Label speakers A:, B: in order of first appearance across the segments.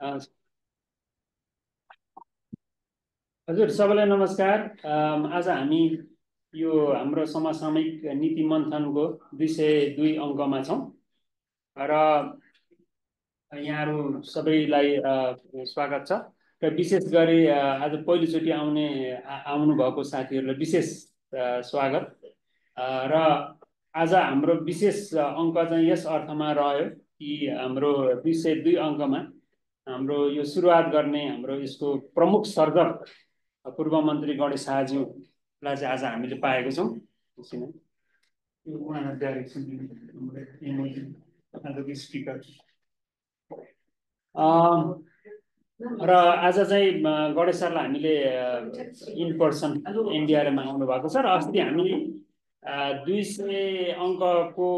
A: हजुर सबैलाई नमस्कार। आज हामी यो हाम्रो समसामयिक नीति मन्थनको दुई सय दुई अङ्कमा छौँ। र यहाँहरू सबैलाई स्वागत छ। र विशेष गरी आज पहिलोचोटि आउने आउनुभएको साथीहरूलाई विशेष स्वागत। र आज हाम्रो विशेष अङ्क चाहिँ यस अर्थमा रह्यो कि हाम्रो दुई सय दुई अङ्कमा हाम्रो यो सुरुवात गर्ने हाम्रो यसको प्रमुख सर्जक पूर्व मन्त्री गणेश शाहज्यूलाई चाहिँ आज हामीले पाएको छौँ। र आज चाहिँ गणेश सरलाई हामीले इन पर्सन एनडिआरएमा आउनु भएको छ र अस्ति हामी दुई सय अङ्कको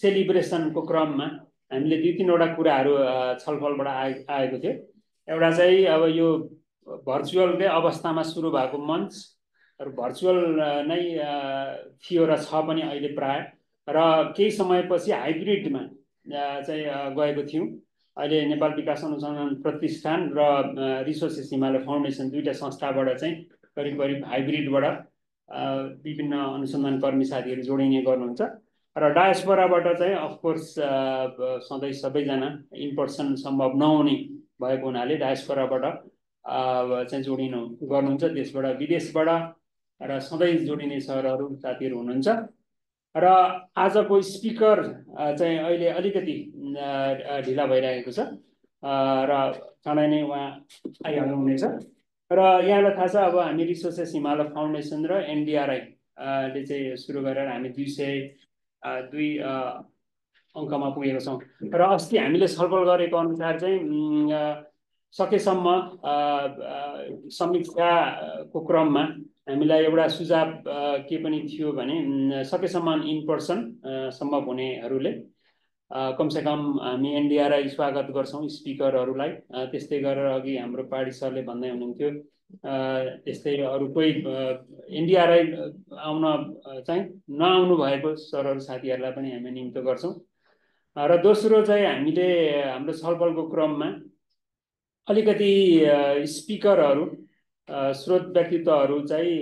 A: सेलिब्रेसनको क्रममा हामीले दुई तिनवटा कुराहरू छलफलबाट आए आएको थियो। एउटा चाहिँ अब यो भर्चुअलकै अवस्थामा सुरु भएको मञ्च र भर्चुअल नै थियो र छ पनि अहिले प्राय। र केही समयपछि हाइब्रिडमा चाहिँ गएको थियौँ। अहिले नेपाल विकास अनुसन्धान प्रतिष्ठान र रिसोर्सेस हिमालय फाउन्डेसन दुईवटा संस्थाबाट चाहिँ करिब करिब हाइब्रिडबाट विभिन्न अनुसन्धान कर्मी साथीहरू जोडिने गर्नुहुन्छ। र डायस्पोराबाट चाहिँ अफकोर्स सधैँ सबैजना इन पर्सन सम्भव नहुने भएको हुनाले डायस्पोराबाट चाहिँ जोडिनु गर्नुहुन्छ। त्यसबाट विदेशबाट र सधैँ जोडिने सरहरू साथीहरू हुनुहुन्छ। र आजको स्पिकर चाहिँ अहिले अलिकति ढिला भइरहेको छ। र चाँडै नै उहाँ आइहाल्नुहुनेछ र यहाँलाई थाहा छ अब हामी रिसोर्सेस हिमालय फाउन्डेसन र एनडिआरआईले चाहिँ सुरु गरेर हामी दुई सय दुई अङ्कमा पुगेको छौँ। र अस्ति हामीले छलफल गरेको अनुसार चाहिँ सकेसम्म समीक्षाको क्रममा हामीलाई एउटा सुझाव के पनि थियो भने सकेसम्म इन पर्सन सम्भव हुनेहरूले कमसेकम हामी एनडिआरआई स्वागत गर्छौँ स्पिकरहरूलाई त्यस्तै गरेर अघि हाम्रो पार्टी सरले भन्दै हुनुहुन्थ्यो त्यस्तै अरू कोही एनडिआरआई आउन चाहिँ नआउनु भएको सरहरू साथीहरूलाई पनि हामी निम्तो गर्छौँ। र दोस्रो चाहिँ हामीले हाम्रो छलफलको क्रममा अलिकति स्पिकरहरू स्रोत व्यक्तित्वहरू चाहिँ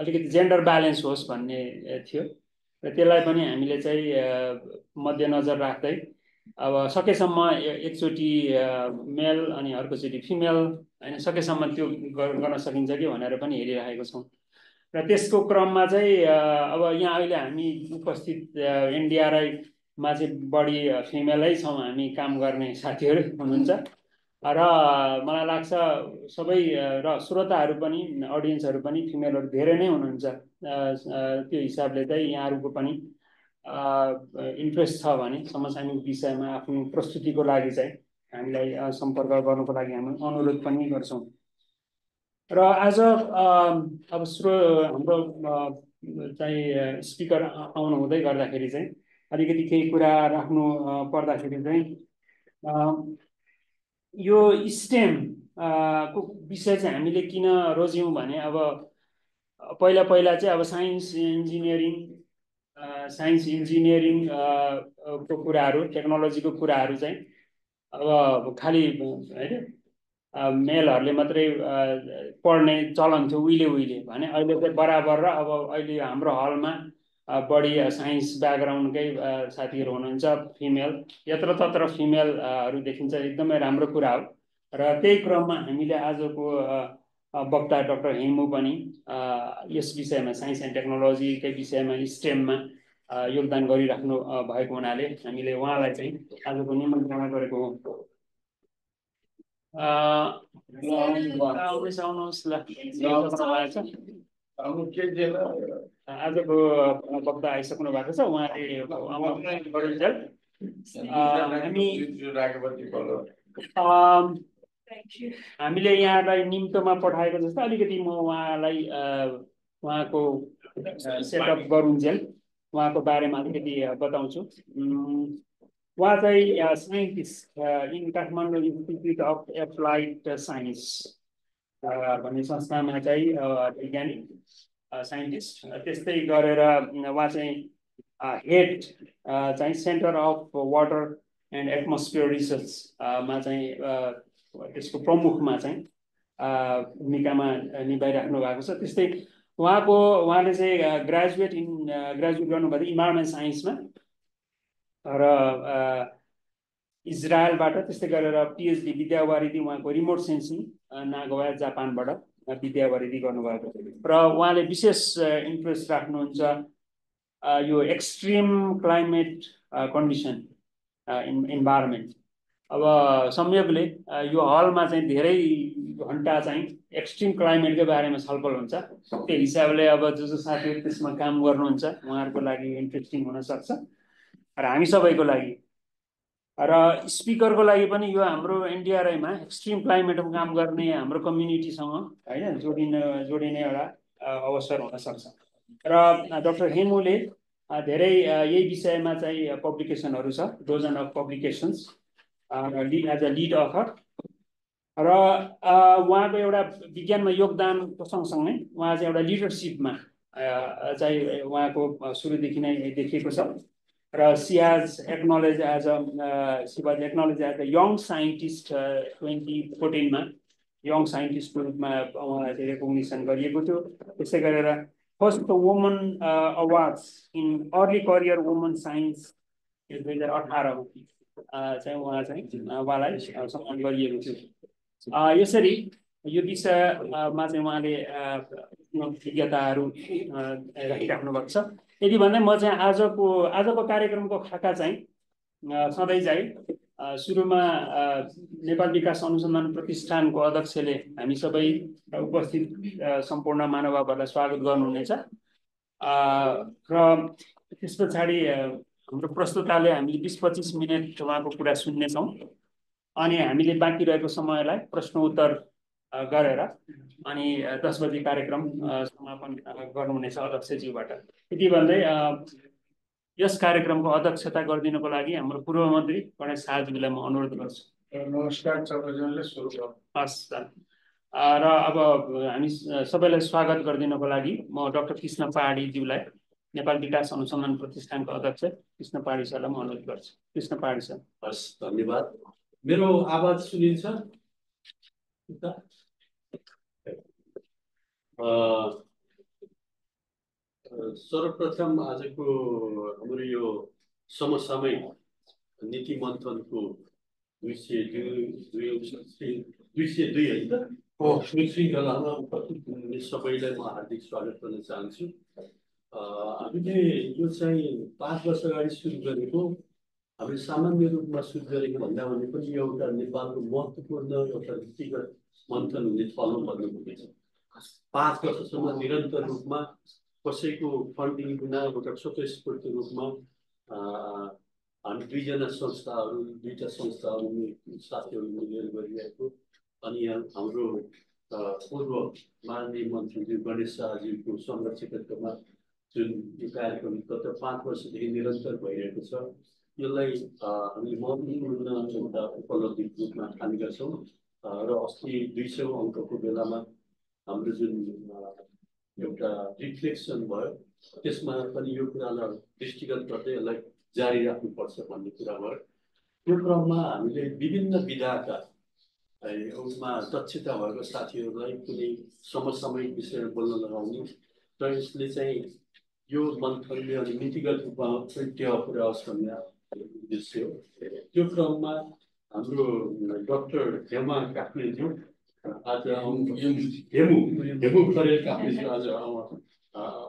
A: अलिकति जेन्डर ब्यालेन्स होस् भन्ने थियो। र त्यसलाई पनि हामीले चाहिँ मध्यनजर राख्दै अब सकेसम्म एकचोटि मेल अनि अर्कोचोटि फिमेल होइन सकेसम्म त्यो गर्न सकिन्छ कि भनेर पनि हेरिराखेको छौँ। र त्यसको क्रममा चाहिँ अब यहाँ अहिले हामी उपस्थित एनडिआरआईमा चाहिँ बढी फिमेलै छौँ हामी काम गर्ने साथीहरू हुनुहुन्छ। र मलाई लाग्छ सबै र श्रोताहरू पनि अडियन्सहरू पनि फिमेलहरू धेरै नै हुनुहुन्छ। त्यो हिसाबले चाहिँ यहाँहरूको पनि इन्ट्रेस्ट छ भने समसामयिक विषयमा आफ्नो प्रस्तुतिको लागि चाहिँ। हामीलाई सम्पर्क गर्नुको लागि हामी अनुरोध पनि गर्छौँ। र आज अब स्रो हाम्रो चाहिँ स्पिकर आउनु हुँदै गर्दाखेरि चाहिँ अलिकति केही कुरा राख्नु पर्दाखेरि चाहिँ यो स्टेम को विषय चाहिँ हामीले किन रोज्यौँ भने अब पहिला पहिला चाहिँ अब साइन्स इन्जिनियरिङ साइन्स इन्जिनियरिङ को कुराहरू टेक्नोलोजीको कुराहरू चाहिँ अब खालि होइन मेलहरूले मात्रै पढ्ने चलन थियो उहिले उहिले भने अहिले चाहिँ बराबर र अब अहिले हाम्रो हलमा बढी साइन्स ब्याकग्राउन्डकै साथीहरू हुनुहुन्छ फिमेल यत्र तत्र फिमेलहरू देखिन्छ एकदमै राम्रो कुरा हो। र त्यही क्रममा हामीले आजको वक्ता डक्टर हेमु पनि यस विषयमा साइन्स एन्ड टेक्नोलोजीकै विषयमा स्टेममा योगदान गरिराख्नु भएको हुनाले हामीले उहाँलाई चाहिँ आजको निमन्त्रणा गरेको हो। आजको वक्ता आइसक्नु भएको छ उहाँले हामी हामीले यहाँलाई निम्तोमा पठाएको जस्तो अलिकति म उहाँलाई उहाँको सेटअप गरुन्जेल उहाँको बारेमा अलिकति बताउँछु। उहाँ चाहिँ scientist in Kathmandu institute of applied science भन्ने संस्थामा चाहिँ वैज्ञानिक साइन्टिस्ट। त्यस्तै गरेर उहाँ चाहिँ हेड चाहिँ centre of water and atmosphere रिसर्चमा चाहिँ त्यसको प्रमुखमा चाहिँ भूमिकामा निभाइराख्नु भएको छ। त्यस्तै उहाँको उहाँले चाहिँ ग्रेजुएट इन ग्रेजुएट गर्नुभएको इन्भाइरोमेन्ट साइन्समा। र इजरायलबाट त्यस्तै गरेर पिएचडी विद्यावारिधि उहाँको रिमोट सेन्सिङ नागोया जापानबाट विद्यावारिधि गर्नुभएको र उहाँले विशेष इन्ट्रेस्ट राख्नुहुन्छ यो extreme climate condition in environment. अब संयोगले यो हलमा चाहिँ धेरै घन्टा चाहिँ एक्सट्रिम क्लाइमेटकै बारेमा छलफल हुन्छ। त्यही हिसाबले अब जो जो साथीहरू त्यसमा काम गर्नुहुन्छ उहाँहरूको लागि इन्ट्रेस्टिङ हुनसक्छ। र हामी सबैको लागि। र स्पिकरको लागि पनि यो हाम्रो एनडिआरआईमा एक्सट्रिम क्लाइमेटमा काम गर्ने हाम्रो कम्युनिटीसँग होइन जोडिन जोडिने एउटा अवसर हुनसक्छ। र डक्टर हेमुले धेरै यही विषयमा चाहिँ पब्लिकेसनहरू छ dozen of publications lead as a lead author र उहाँको एउटा विज्ञानमा योगदानको सँगसँगै उहाँ चाहिँ एउटा लिडरसिपमा चाहिँ उहाँको सुरुदेखि नै देखिएको छ। र she has acknowledge as a she was acknowledge as a young scientist twenty फोर्टिनमा young साइन्टिस्टको रूपमा उहाँलाई चाहिँ रेकग्नेसन गरिएको थियो। त्यसै गरेर first woman awards in early career woman science दुई हजार अठारमा चाहिँ उहाँ चाहिँ उहाँलाई सम्मान गरिएको थियो। यसरी यो विषयमा चाहिँ उहाँले विज्ञताहरू राखिराख्नु भएको छ यदि भन्दै म चाहिँ आजको आजको कार्यक्रमको खाका चाहिँ सधैँ चाहिँ सुरुमा नेपाल विकास अनुसन्धान प्रतिष्ठानको अध्यक्षले हामी सबै उपस्थित सम्पूर्ण महानुभावहरूलाई स्वागत गर्नुहुनेछ र त्यस पछाडि हाम्रो प्रस्तुताले हामीले बिस पच्चिस मिनट उहाँको कुरा सुन्नेछौँ अनि हामीले बाँकी रहेको समयलाई प्रश्न उत्तर गरेर अनि दस बजी कार्यक्रम समापन गर्नुहुनेछ अध्यक्षज्यूबाट। यति भन्दै यस कार्यक्रमको अध्यक्षता गरिदिनको लागि हाम्रो पूर्व मन्त्री गणेश शाहज्यूलाई म अनुरोध गर्छु।
B: नमस्कार सबैजनाले
A: हस् र अब हामी सबैलाई स्वागत गरिदिनको लागि म डक्टर कृष्ण पहाडीज्यूलाई नेपाल विकास अनुसन्धान प्रतिष्ठानको अध्यक्ष कृष्ण पहाडी सरलाई म अनुरोध गर्छु। कृष्ण पहाडी सर।
B: हस् धन्यवाद। मेरो आवाज सुनिन्छ? सर्वप्रथम आजको हाम्रो यो समसामयिक नीति मन्थनको दुई सय दुई दुई दुई सय दुई है त? हो। श्रृङ्खलामा उपस्थित हुने सबैलाई म हार्दिक स्वागत गर्न चाहन्छु। हामीले यो चाहिँ पाँच वर्ष अगाडि सुरु गरेको हामीले सामान्य रूपमा सुरु गरेको भन्दा भने पनि एउटा नेपालको महत्त्वपूर्ण एउटा व्यक्तिगत मन्थन हुने छलफल भन्नु पाँच वर्षसम्म निरन्तर रूपमा कसैको फन्डिङ बिना एउटा स्वतस्फूर्त रूपमा हामी दुईजना संस्थाहरू दुईवटा संस्थाहरू साथीहरू मिलेर गरिरहेको अनि हाम्रो पूर्व माननीय मन्त्री गणेश शाहजीको संरक्षकत्वमा जुन यो कार्यक्रम गत पाँच वर्षदेखि निरन्तर भइरहेको छ यसलाई हामीले महत्त्वपूर्ण एउटा उपलब्धिको रूपमा ठानेका छौँ र अस्ति दुई सौ अङ्कको बेलामा हाम्रो जुन एउटा रिफ्लेक्सन भयो त्यसमा पनि यो कुरालाई दृष्टिगत गर्दै यसलाई जारी राख्नुपर्छ भन्ने कुरा भयो। त्यो क्रममा हामीले विभिन्न विधाका उसमा दक्षता भएको साथीहरूलाई कुनै समसामयिक विषयमा बोल्न लगाउने र यसले चाहिँ यो मन्थनले अनि नीतिगत रूपमा टेवा पुऱ्याओस् भन्ने उद्देश्य हो त्यो क्रममा हाम्रो डक्टर हेमा काफ्लेज्यू आज हेमु हेमु खरेल काफ्लेज्यू आज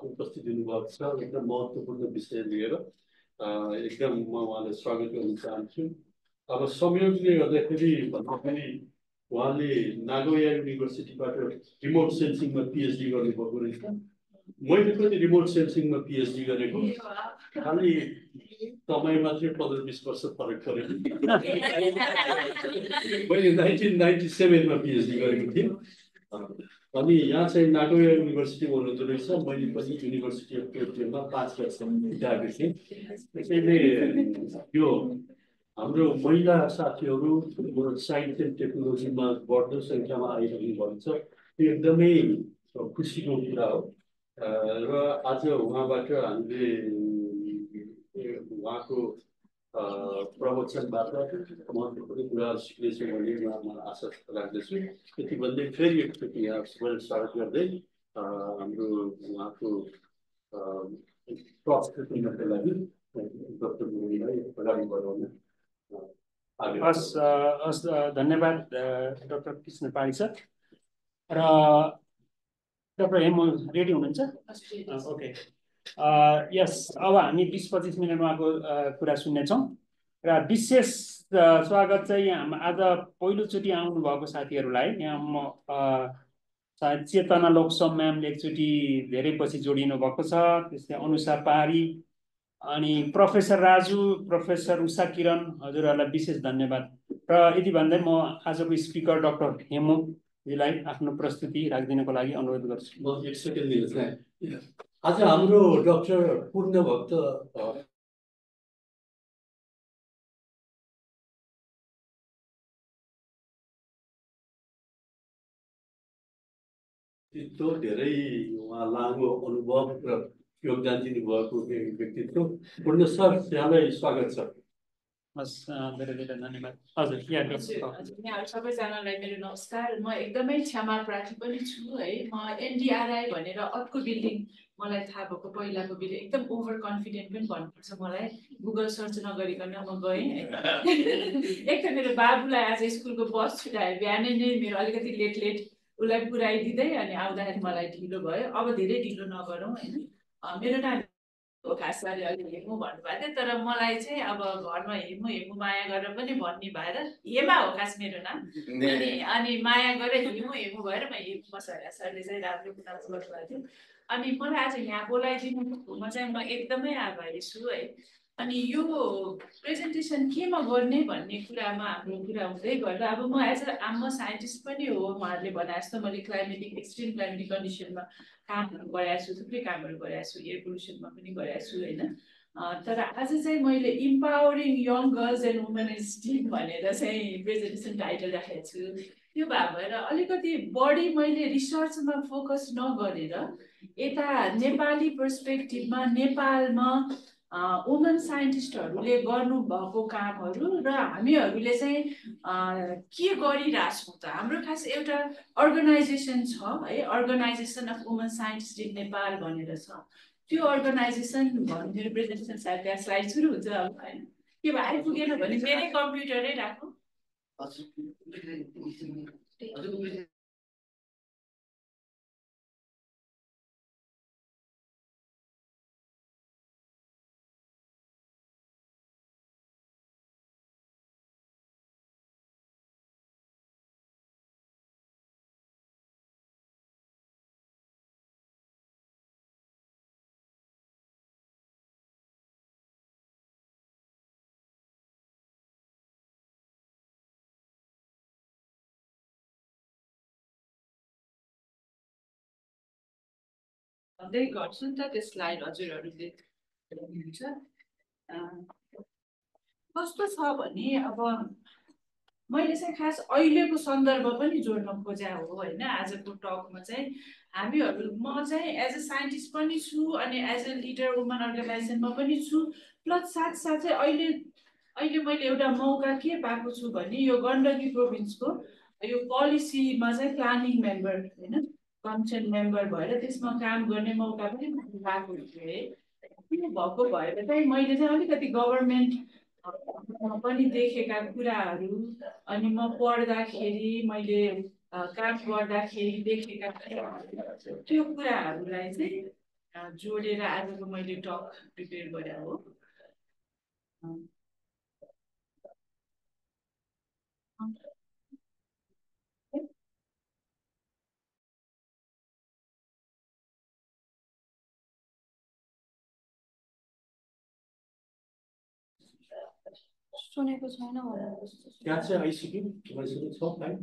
B: उपस्थित हुनुभएको छ एकदम महत्त्वपूर्ण विषय लिएर एकदम म उहाँलाई स्वागत गर्न चाहन्छु अब संयोगले गर्दाखेरि भन्दाखेरि उहाँले नागोया युनिभर्सिटीबाट रिमोट सेन्सिङमा पिएचडी गर्नुभएको रहेछ मैले पनि रिमोट सेन्सिङमा पिएचडी गरेको खालि समय मात्रै पन्ध्र बिस वर्ष फरक पऱ्यो मैले नाइन्टिन नाइन्टी सेभेनमा पिएचडी गरेको थिएँ। अनि यहाँ चाहिँ नागोया युनिभर्सिटीमा हुनुहुँदो रहेछ मैले पनि युनिभर्सिटी अफ टोकियोमा पाँच वर्ष बिताएको थिएँ। त्यसैले यो हाम्रो महिला साथीहरू साइन्स एन्ड टेक्नोलोजीमा बढ्दो सङ्ख्यामा आइरहनु भएको छ। त्यो एकदमै खुसीको कुरा हो। र आज उहाँबाट हामीले उहाँको प्रवचनबाट महत्त्वपूर्ण कुराहरू सिक्नेछु भन्ने म आशा राख्दछु। यति भन्दै फेरि एकचोटि यहाँ स्वागत गर्दै हाम्रो उहाँको दिनको लागि डक्टर मुनीलाई अगाडि बढाउन
A: हस् हस् धन्यवाद डक्टर कृष्ण पाडी सर र डक्टर हेम रेडी हुनुहुन्छ? ओके। यस अब हामी बिस पच्चिस मिनट उहाँको कुरा सुन्नेछौँ र विशेष स्वागत चाहिँ हाम आज पहिलोचोटि आउनुभएको साथीहरूलाई यहाँ म सायद चेतना लोकसम म्यामले एकचोटि धेरै पछि जोडिनु भएको छ त्यस्तै अनुसार पहाडी अनि प्रोफेसर राजु प्रोफेसर उषा किरण हजुरहरूलाई विशेष धन्यवाद र यति भन्दै म आजको स्पिकर डक्टर हेमुजीलाई आफ्नो प्रस्तुति राखिदिनको लागि अनुरोध गर्छु।
B: म एक सेकेन्ड आज हाम्रो डक्टर पूर्णभक्त व्यक्तित्व धेरै उहाँ लामो अनुभव र योगदान दिनुभएको व्यक्तित्व। पूर्ण सर यहाँलाई स्वागत छ।
A: हस् धेरै धेरै धन्यवाद हजुर
C: यहाँहरू सबैजनालाई मेरो नमस्कार म एकदमै क्षमा प्रार्थी पनि छु है म एनडिआरआई भनेर अर्को बिल्डिङ मलाई थाहा भएको पहिलाको बिल्डिङ एकदम ओभर कन्फिडेन्ट पनि भन्नुपर्छ मलाई गुगल सर्च नगरिकन म गएँ एक त मेरो बाबुलाई आज स्कुलको बस छुट्यायो बिहानै नै मेरो अलिकति लेट लेट उसलाई पुऱ्याइदिँदै अनि आउँदाखेरि मलाई ढिलो भयो अब धेरै ढिलो नगरौँ होइन मेरो नानी हो खासबारे अहिले हेमु भन्नुभएको थियो तर मलाई चाहिँ अब घरमा हेमु हेमु माया गरेर पनि भन्ने भएर हेमा हो खास मेरो नाम अनि अनि माया गरेर हेमु हेमु भएर म हेमु मसरा सरले चाहिँ राम्रो कुरा गर्नुभएको थियो। अनि मलाई आज यहाँ बोलाइदिनुमा चाहिँ म एकदमै आभारी छु है। अनि यो प्रेजेन्टेसन केमा गर्ने भन्ने कुरामा हाम्रो कुरा हुँदै गर्दा अब म एज अ आम साइन्टिस्ट पनि हो उहाँहरूले भने जस्तो मैले क्लाइमेटिक एक्सट्रिम क्लाइमेटिक कन्डिसनमा कामहरू गरेको छु थुप्रै कामहरू गरेको छु एयर पोल्युसनमा पनि गरेको छु होइन। तर आज चाहिँ मैले empowering young girls and women is team भनेर चाहिँ प्रेजेन्टेसन टाइटल राखेको छु। त्यो भए भएर अलिकति बढी मैले रिसर्चमा फोकस नगरेर यता नेपाली पर्सपेक्टिभमा नेपालमा वुमन साइन्टिस्टहरूले गर्नुभएको कामहरू र हामीहरूले चाहिँ के गरिरहेछौँ त? हाम्रो खास एउटा अर्गनाइजेसन छ है? Organisation of woman scientist in Nepal भनेर छ। त्यो अर्गनाइजेसन भन्नु प्रेजेन्टेसन सायद त्यहाँ स्लाइड सुरु हुन्छ अब होइन? के भए? आइपुगेन भने मेरै कम्प्युटरै राखौँ। भन्दै गर्छु नि त त्यो स्लाइड हजुरहरूले हुन्छ। कस्तो छ भने अब मैले चाहिँ खास अहिलेको सन्दर्भ पनि जोड्न खोजा हो होइन? आजको टकमा चाहिँ हामीहरू म चाहिँ एज अ साइन्टिस्ट पनि छु अनि एज अ लिडर वुमन अर्गनाइजेसनमा पनि छु। प्लस साथसाथै अहिले अहिले मैले एउटा मौका के पाएको छु भने यो गण्डकी प्रोभिन्सको यो पोलिसीमा चाहिँ प्लानिङ मेम्बर होइन? कमिसन मेम्बर भएर त्यसमा काम गर्ने मौका पनि पाएको थिएँ है। त्यो भएको भएर चाहिँ मैले चाहिँ अलिकति गभर्मेन्ट पनि देखेका कुराहरू अनि म पढ्दाखेरि मैले काम गर्दाखेरि देखेका त्यो कुराहरूलाई चाहिँ जोडेर आजको मैले टक प्रिपेयर गरेँ हो। सुनेको छैन
B: त्यहाँ चाहिँ आइसक्यो आइसक्यो छ फाइन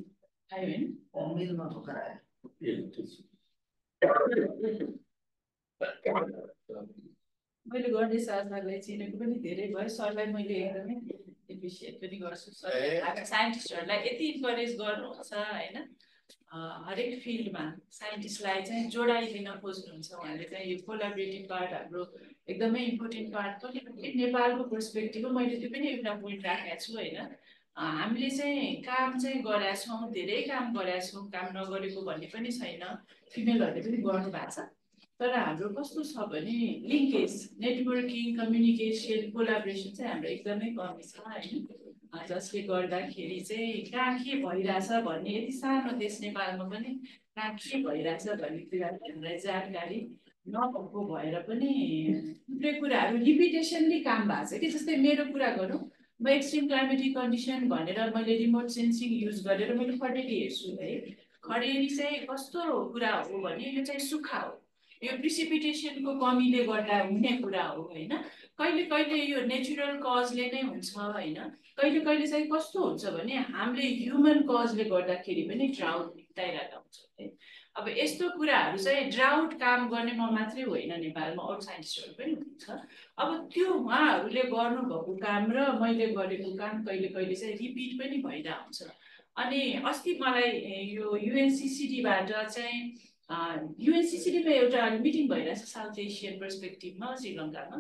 C: मैले गर्ने साथलाई चिनेको पनि धेरै भयो। सरलाई मैले एकदमै एप्रिसिएट पनि गर्छु। सर साइन्टिस्टहरूलाई यति इन्करेज गर्नुहुन्छ होइन? हरेक फिल्डमा साइन्टिस्टलाई चाहिँ जोडाइदिन खोज्नुहुन्छ। उहाँले चाहिँ यो कोलाबरेटिभ पार्ट हाम्रो एकदमै इम्पोर्टेन्ट पार्ट पनि नेपालको पर्सपेक्टिभमा मैले त्यो पनि एउटा पोइन्ट राखेको छु होइन। हामीले चाहिँ काम चाहिँ गरेका छौँ धेरै काम गरेका छौँ काम नगरेको भन्ने पनि छैन। फिमेलहरूले पनि गर्नु भएको छ। तर हाम्रो कस्तो छ भने लिङ्केज नेटवर्किङ कम्युनिकेसन कोलाबोरेसन चाहिँ हाम्रो एकदमै कमी छ होइन। जसले गर्दाखेरि चाहिँ कहाँ के भइरहेछ भन्ने यति सानो देश नेपालमा पनि कहाँ के भइरहेछ भन्ने कुरा हामीलाई जानकारी नभएको भएर पनि थुप्रै कुराहरू रिपिटेसनली काम भएको छ कि? जस्तै मेरो कुरा गरौँ म एक्सट्रिम क्लाइमेटिक कन्डिसन भनेर मैले रिमोट सेन्सिङ युज गरेर मैले खडेरी हेर्छु है। खडेरी चाहिँ कस्तो कुरा हो भने यो चाहिँ सुक्खा हो। यो प्रिसिपिटेसनको कमीले गर्दा हुने कुरा हो होइन। कहिले कहिले यो नेचुरल कजले नै हुन्छ होइन। कहिले कहिले चाहिँ कस्तो हुन्छ भने हामीले ह्युमन कजले गर्दाखेरि पनि ड्राउट निप्टाइरहेको हुन्छ है। अब यस्तो कुराहरू चाहिँ ड्राउट काम गर्ने म मात्रै होइन नेपालमा अरू साइन्टिस्टहरू पनि हुनुहुन्छ। अब त्यो उहाँहरूले गर्नुभएको काम र मैले गरेको काम कहिले कहिले चाहिँ रिपिट पनि भइरहेको हुन्छ। अनि अस्ति मलाई यो युएनसिसिडीबाट चाहिँ युएनसिसिडीमा एउटा मिटिङ भइरहेछ साउथ एसियन पर्सपेक्टिभमा श्रीलङ्कामा।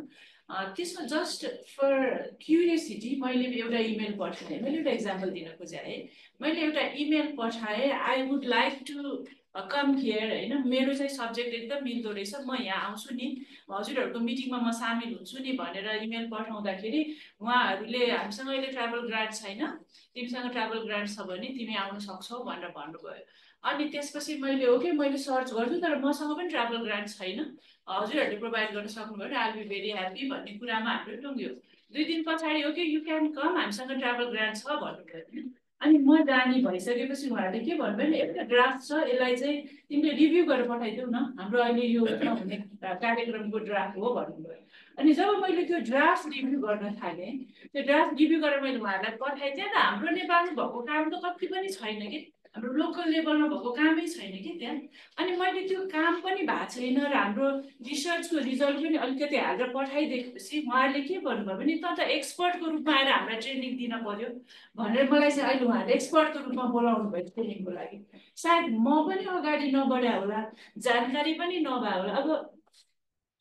C: त्यसमा जस्ट फर क्युरियोसिटी मैले एउटा इमेल पठाएँ। मैले एउटा इक्जाम्पल दिन खोजेँ है। मैले एउटा इमेल पठाएँ I would like to come here होइन? मेरो चाहिँ सब्जेक्ट एकदम मिल्दो रहेछ। म यहाँ आउँछु नि। हजुरहरूको मिटिङमा म सामेल हुन्छु नि भनेर इमेल पठाउँदाखेरि उहाँहरूले हामीसँग अहिले ट्राभल ग्रान्ट छैन। तिमीसँग ट्राभल ग्रान्ट छ भने तिमी आउन सक्छौ भनेर भन्नुभयो। अनि त्यसपछि मैले ओके मैले सर्च गर्छु तर मसँग पनि ट्राभल ग्रान्ट छैन। हजुरहरूले प्रोभाइड गर्न सक्नुभयो आई बी भेरी ह्याप्पी भन्ने कुरामा हाम्रो टुङ्ग्यो। दुई दिन पछाडि ओके यु क्यान कम हामीसँग ट्राभल ग्रान्ट छ भन्नुभयो। अनि म जाने भइसकेपछि उहाँहरूले के भन्नुभयो भने एउटा ड्राफ्ट छ यसलाई चाहिँ तिमीले रिभ्यू गरेर पठाइदेऊ न। हाम्रो अहिले यो हुने कार्यक्रमको ड्राफ्ट हो भन्नुभयो। अनि जब मैले त्यो ड्राफ्ट रिभ्यू गर्न थालेँ त्यो ड्राफ्ट रिभ्यू गरेर मैले उहाँहरूलाई पठाइदिएँ त हाम्रो नेपालमा भएको काम त कति पनि छैन कि। हाम्रो लोकल लेभलमा भएको कामै छैन कि त्यहाँ? अनि मैले त्यो काम पनि भएको छैन र हाम्रो रिसर्चको रिजल्ट पनि अलिकति हालेर पठाइदिएपछि उहाँहरूले के भन्नुभयो भने त एक्सपर्टको रूपमा आएर हामीलाई ट्रेनिङ दिन पर्यो भनेर मलाई चाहिँ अहिले उहाँहरूले एक्सपर्टको रूपमा बोलाउनु भयो ट्रेनिङको लागि। सायद म पनि अगाडि नबढाए होला जानकारी पनि नभए होला। अब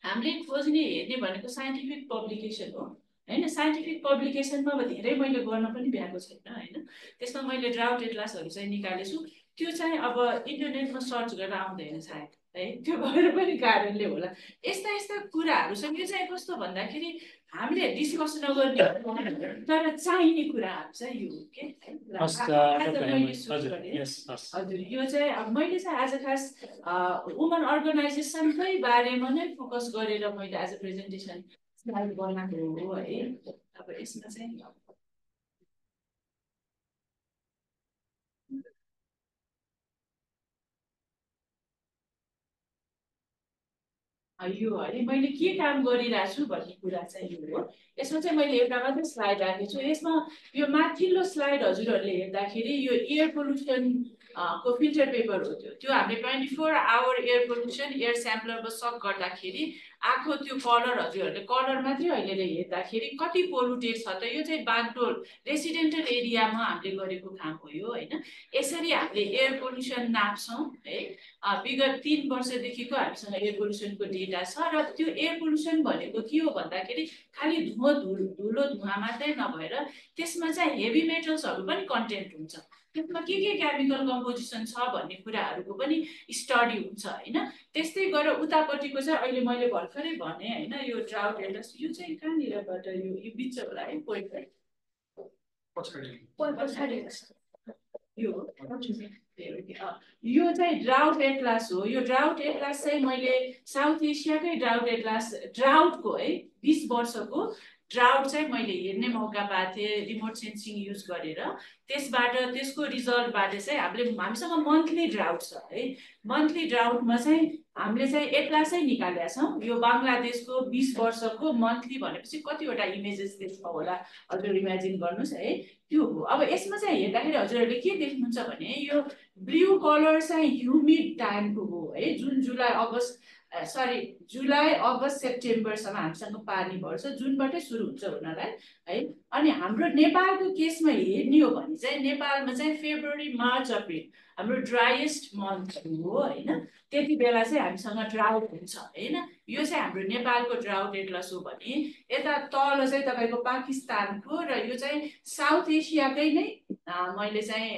C: हामीले खोज्ने हेर्ने भनेको साइन्टिफिक पब्लिकेसन हो। होइन? साइन्टिफिक पब्लिकेसनमा अब धेरै मैले गर्न पनि भ्याएको छैन होइन? त्यसमा मैले ड्राउट एटलासहरू चाहिँ निकालेछु। त्यो चाहिँ अब इन्टरनेटमा सर्च गरेर आउँदैन सायद है? त्यो भएर पनि कारणले होला। यस्ता यस्ता यो चाहिँ कस्तो भन्दाखेरि हामीले डिस्कस नगर्ने तर चाहिने कुराहरू चाहिँ यो के? हजुर यो चाहिँ अब मैले चाहिँ आज खास वुमन अर्गनाइजेसनकै बारेमा नै फोकस गरेर मैले आज प्रेजेन्टेसन स्लाइड बनाएको हो है अब यसमा चाहिँ यो है मैले के काम गरिरहेको छु भन्ने कुरा चाहिँ यो हो यसमा चाहिँ मैले एउटा मात्रै स्लाइड राखेको छु यसमा यो माथिल्लो स्लाइड हजुरहरूले हेर्दाखेरि यो एयर पोल्युसन को फिल्टर पेपर हो त्यो त्यो हामीले twenty four hour air pollution air स्याम्पलरमा सक गर्दाखेरि आएको त्यो कलर हजुरहरूले कलर मात्रै अहिले हेर्दाखेरि कति पोलुटेड छ त यो चाहिँ बागडोल रेसिडेन्टल एरियामा हामीले गरेको काम हो यो होइन? यसरी हामीले एयर पोल्युसन नाप्छौँ है? विगत तिन वर्षदेखिको हामीसँग एयर पोल्युसनको डेटा छ र त्यो एयर पोल्युसन भनेको के हो भन्दाखेरि खालि धुलो धुलो धुलो धुवा मात्रै नभएर त्यसमा चाहिँ हेभी मेटल्सहरू पनि कन्टेन्ट हुन्छ। त्यसमा के के केमिकल कम्पोजिसन छ भन्ने कुराहरूको पनि स्टडी हुन्छ होइन? त्यस्तै गरेर उतापट्टिको चाहिँ अहिले मैले भर्खरै भने होइन यो ड्राउट एल्डस यो चाहिँ कहाँनिरबाट यो यो बिच होला है। पोइन्ट यो यो चाहिँ ड्राउट एटलास हो। यो ड्राउट एटलास चाहिँ मैले साउथ एसियाकै ड्राउट एटलास ड्राउटको है बिस वर्षको ड्राउट चाहिँ मैले हेर्ने मौका पाएको थिएँ रिमोट सेन्सिङ युज गरेर। त्यसबाट त्यसको रिजल्टबाट चाहिँ हामीले हामीसँग मन्थली ड्राउट छ है। मन्थली ड्राउटमा चाहिँ हामीले चाहिँ एटलासै निकालेका छौँ। यो बङ्गलादेशको बिस वर्षको मन्थली भनेपछि कतिवटा इमेजेस त्यसमा होला हजुर इमेजिन गर्नुहोस् है। त्यो हो। अब यसमा चाहिँ हेर्दाखेरि हजुरहरूले के देख्नुहुन्छ भने यो ब्लु कलर चाहिँ ह्युमिड टाइमको हो है। जुन July August sorry July August सेप्टेम्बरसम्म हामीसँग पानी पर्छ जुनबाटै सुरु हुन्छ हुनलाई है। अनि हाम्रो नेपालको केसमा हेर्ने हो भने चाहिँ नेपालमा चाहिँ फेब्रुअरी मार्च अप्रिल हाम्रो ड्राइएस्ट मन्थहरू हो होइन। त्यति बेला चाहिँ हामीसँग ड्राउट हुन्छ होइन। यो चाहिँ हाम्रो नेपालको ड्राउट एटलस हो भने यता तल चाहिँ तपाईँको पाकिस्तानको र यो चाहिँ साउथ एसियाकै नै मैले चाहिँ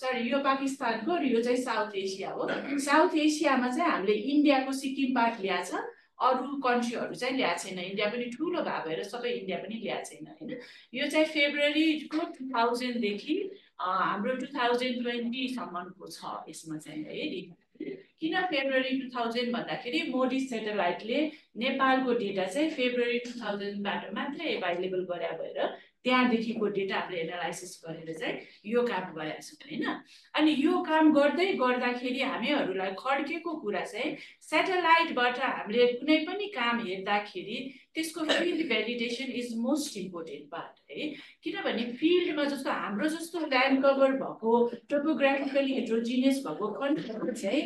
C: सरी यो पाकिस्तानको र यो चाहिँ साउथ एसिया हो। साउथ एसियामा चाहिँ हामीले इन्डियाको सिक्किम पार्ट ल्याएको छ अरू कन्ट्रीहरू चाहिँ ल्याएको छैन। इन्डिया पनि ठुलो भए भएर सबै इन्डिया पनि ल्याएको छैन होइन? यो चाहिँ फेब्रुअरीको टु थाउजन्डदेखि हाम्रो टु थाउजन्ड ट्वेन्टीसम्मको छ यसमा चाहिँ है? किन फेब्रुअरी टु थाउजन्ड भन्दाखेरि मोडी सेटेलाइटले नेपालको डेटा चाहिँ फेब्रुअरी टु थाउजन्डबाट मात्रै एभाइलेबल गरे भएर त्यहाँदेखिको डेटा हामीले एनालाइसिस गरेर चाहिँ यो काम गरेका छौँ होइन। अनि यो काम गर्दै गर्दाखेरि हामीहरूलाई खड्केको कुरा चाहिँ सेटेलाइटबाट हामीले कुनै पनि काम हेर्दाखेरि त्यसको field validation is most important part है। किनभने फिल्डमा जस्तो हाम्रो जस्तो ल्यान्ड कभर भएको टोपोग्राफिकली हेट्रोजिनियस भएको कन्ट्रीहरू चाहिँ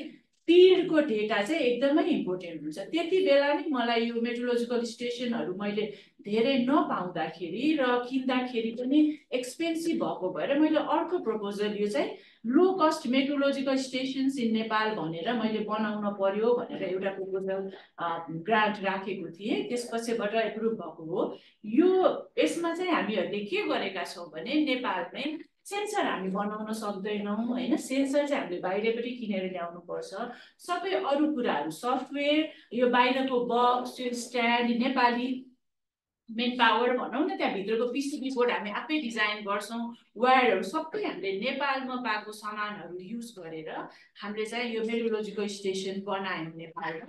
C: फिल्डको डेटा चाहिँ एकदमै इम्पोर्टेन्ट हुन्छ। त्यति बेला नै मलाई यो मेट्रोलोजिकल स्टेसनहरू मैले धेरै नपाउँदाखेरि र किन्दाखेरि पनि एक्सपेन्सिभ भएको भएर मैले अर्को प्रपोजल यो चाहिँ low cost meteorological stations in Nepal भनेर मैले बनाउन पर्यो भनेर एउटा प्रपोजल ग्रान्ट राखेको थिएँ। त्यसपछिबाट एप्रुभ भएको हो। यो यसमा चाहिँ हामीहरूले के गरेका छौँ भने नेपालमै सेन्सर हामी बनाउन सक्दैनौँ होइन? सेन्सर चाहिँ हामीले बाहिरपट्टि किनेर ल्याउनु पर्छ। सबै अरू कुराहरू सफ्टवेयर यो बाहिरको box stand Nepali main power भनौँ न त्यहाँभित्रको पिसिबी बोर्ड हामी आफै डिजाइन गर्छौँ। वायरहरू सबै हामीले नेपालमा पाएको सामानहरू युज गरेर हामीले चाहिँ यो मेट्रोलोजिकल स्टेसन बनायौँ नेपालमा।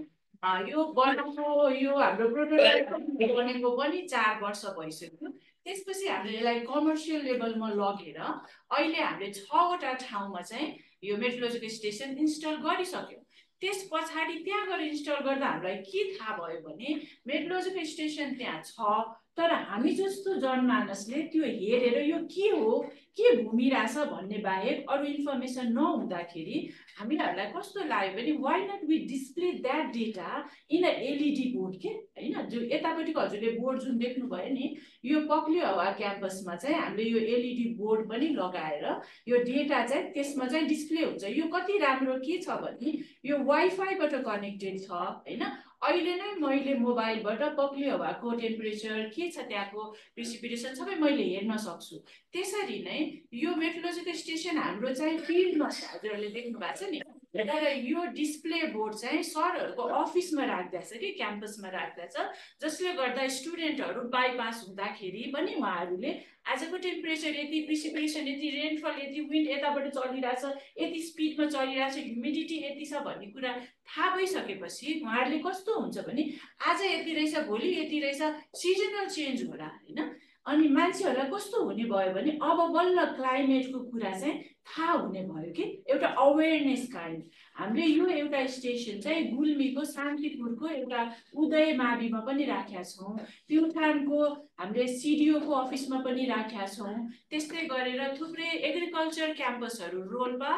C: यो बनाएको यो हाम्रो प्रोटोटाइप बनेको पनि चार वर्ष भइसक्यो। त्यसपछि हामीले यसलाई कमर्सियल लेभलमा लगेर अहिले हामीले छवटा ठाउँमा चाहिँ यो मेट्रोलोजिकल स्टेसन इन्स्टल गरिसक्यौँ। त्यस पछाडि त्यहाँ गएर इन्स्टल गर्दा हामीलाई के थाहा भयो भने मेट्रोलोजिकल स्टेसन त्यहाँ छ तर हामी जस्तो जनमानसले त्यो हेरेर यो के हो के घुमिरहेछ भन्ने बाहेक अरू इन्फर्मेसन नहुँदाखेरि हामीहरूलाई कस्तो लाग्यो भने why not we display that data in a LED board के? होइन जो यतापट्टिको हजुरले बोर्ड जुन देख्नुभयो नि यो पक्लियो हवा क्याम्पसमा चाहिँ हामीले यो एलइडी बोर्ड पनि लगाएर यो डेटा चाहिँ त्यसमा चाहिँ डिस्प्ले हुन्छ। यो कति राम्रो के छ भने यो वाइफाईबाट कनेक्टेड छ होइन? अहिले नै मैले मोबाइलबाट पक्लियो हावाको टेम्परेचर के छ त्यहाँको प्रिसिपिटेसन सबै मैले हेर्न सक्छु। त्यसरी नै यो मेट्रोलोजिकल स्टेसन हाम्रो चाहिँ फिल्डमा छ हजुरहरूले देख्नु भएको छ नि। तर यो डिस्प्ले बोर्ड चाहिँ सरहरूको अफिसमा राख्दैछ कि क्याम्पसमा राख्दैछ जसले गर्दा स्टुडेन्टहरू बाइपास हुँदाखेरि पनि उहाँहरूले आजको टेम्परेचर यति प्रिसिपिटेसन यति रेनफल यति विन्ड यताबाट चलिरहेछ यति स्पिडमा चलिरहेछ ह्युमिडिटी यति छ भन्ने कुरा थाहा भइसकेपछि उहाँहरूले कस्तो हुन्छ भने आज यति रहेछ भोलि यति रहेछ सिजनल चेन्ज होला होइन? अनि मान्छेहरूलाई कस्तो हुने भयो भने अब बल्ल क्लाइमेटको कुरा चाहिँ थाहा हुने भयो कि? एउटा अवेरनेस काइन्ड हामीले यो एउटा स्टेसन चाहिँ गुल्मीको शान्तिपुरको एउटा उदय माविमा पनि राखेका छौँ। प्युठानको हामीले सिडिओको अफिसमा पनि राखेका छौँ। त्यस्तै गरेर थुप्रै एग्रिकल्चर क्याम्पसहरू रोल्पा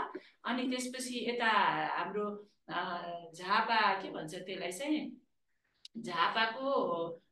C: अनि त्यसपछि यता हाम्रो झापा के भन्छ त्यसलाई चाहिँ? झापाको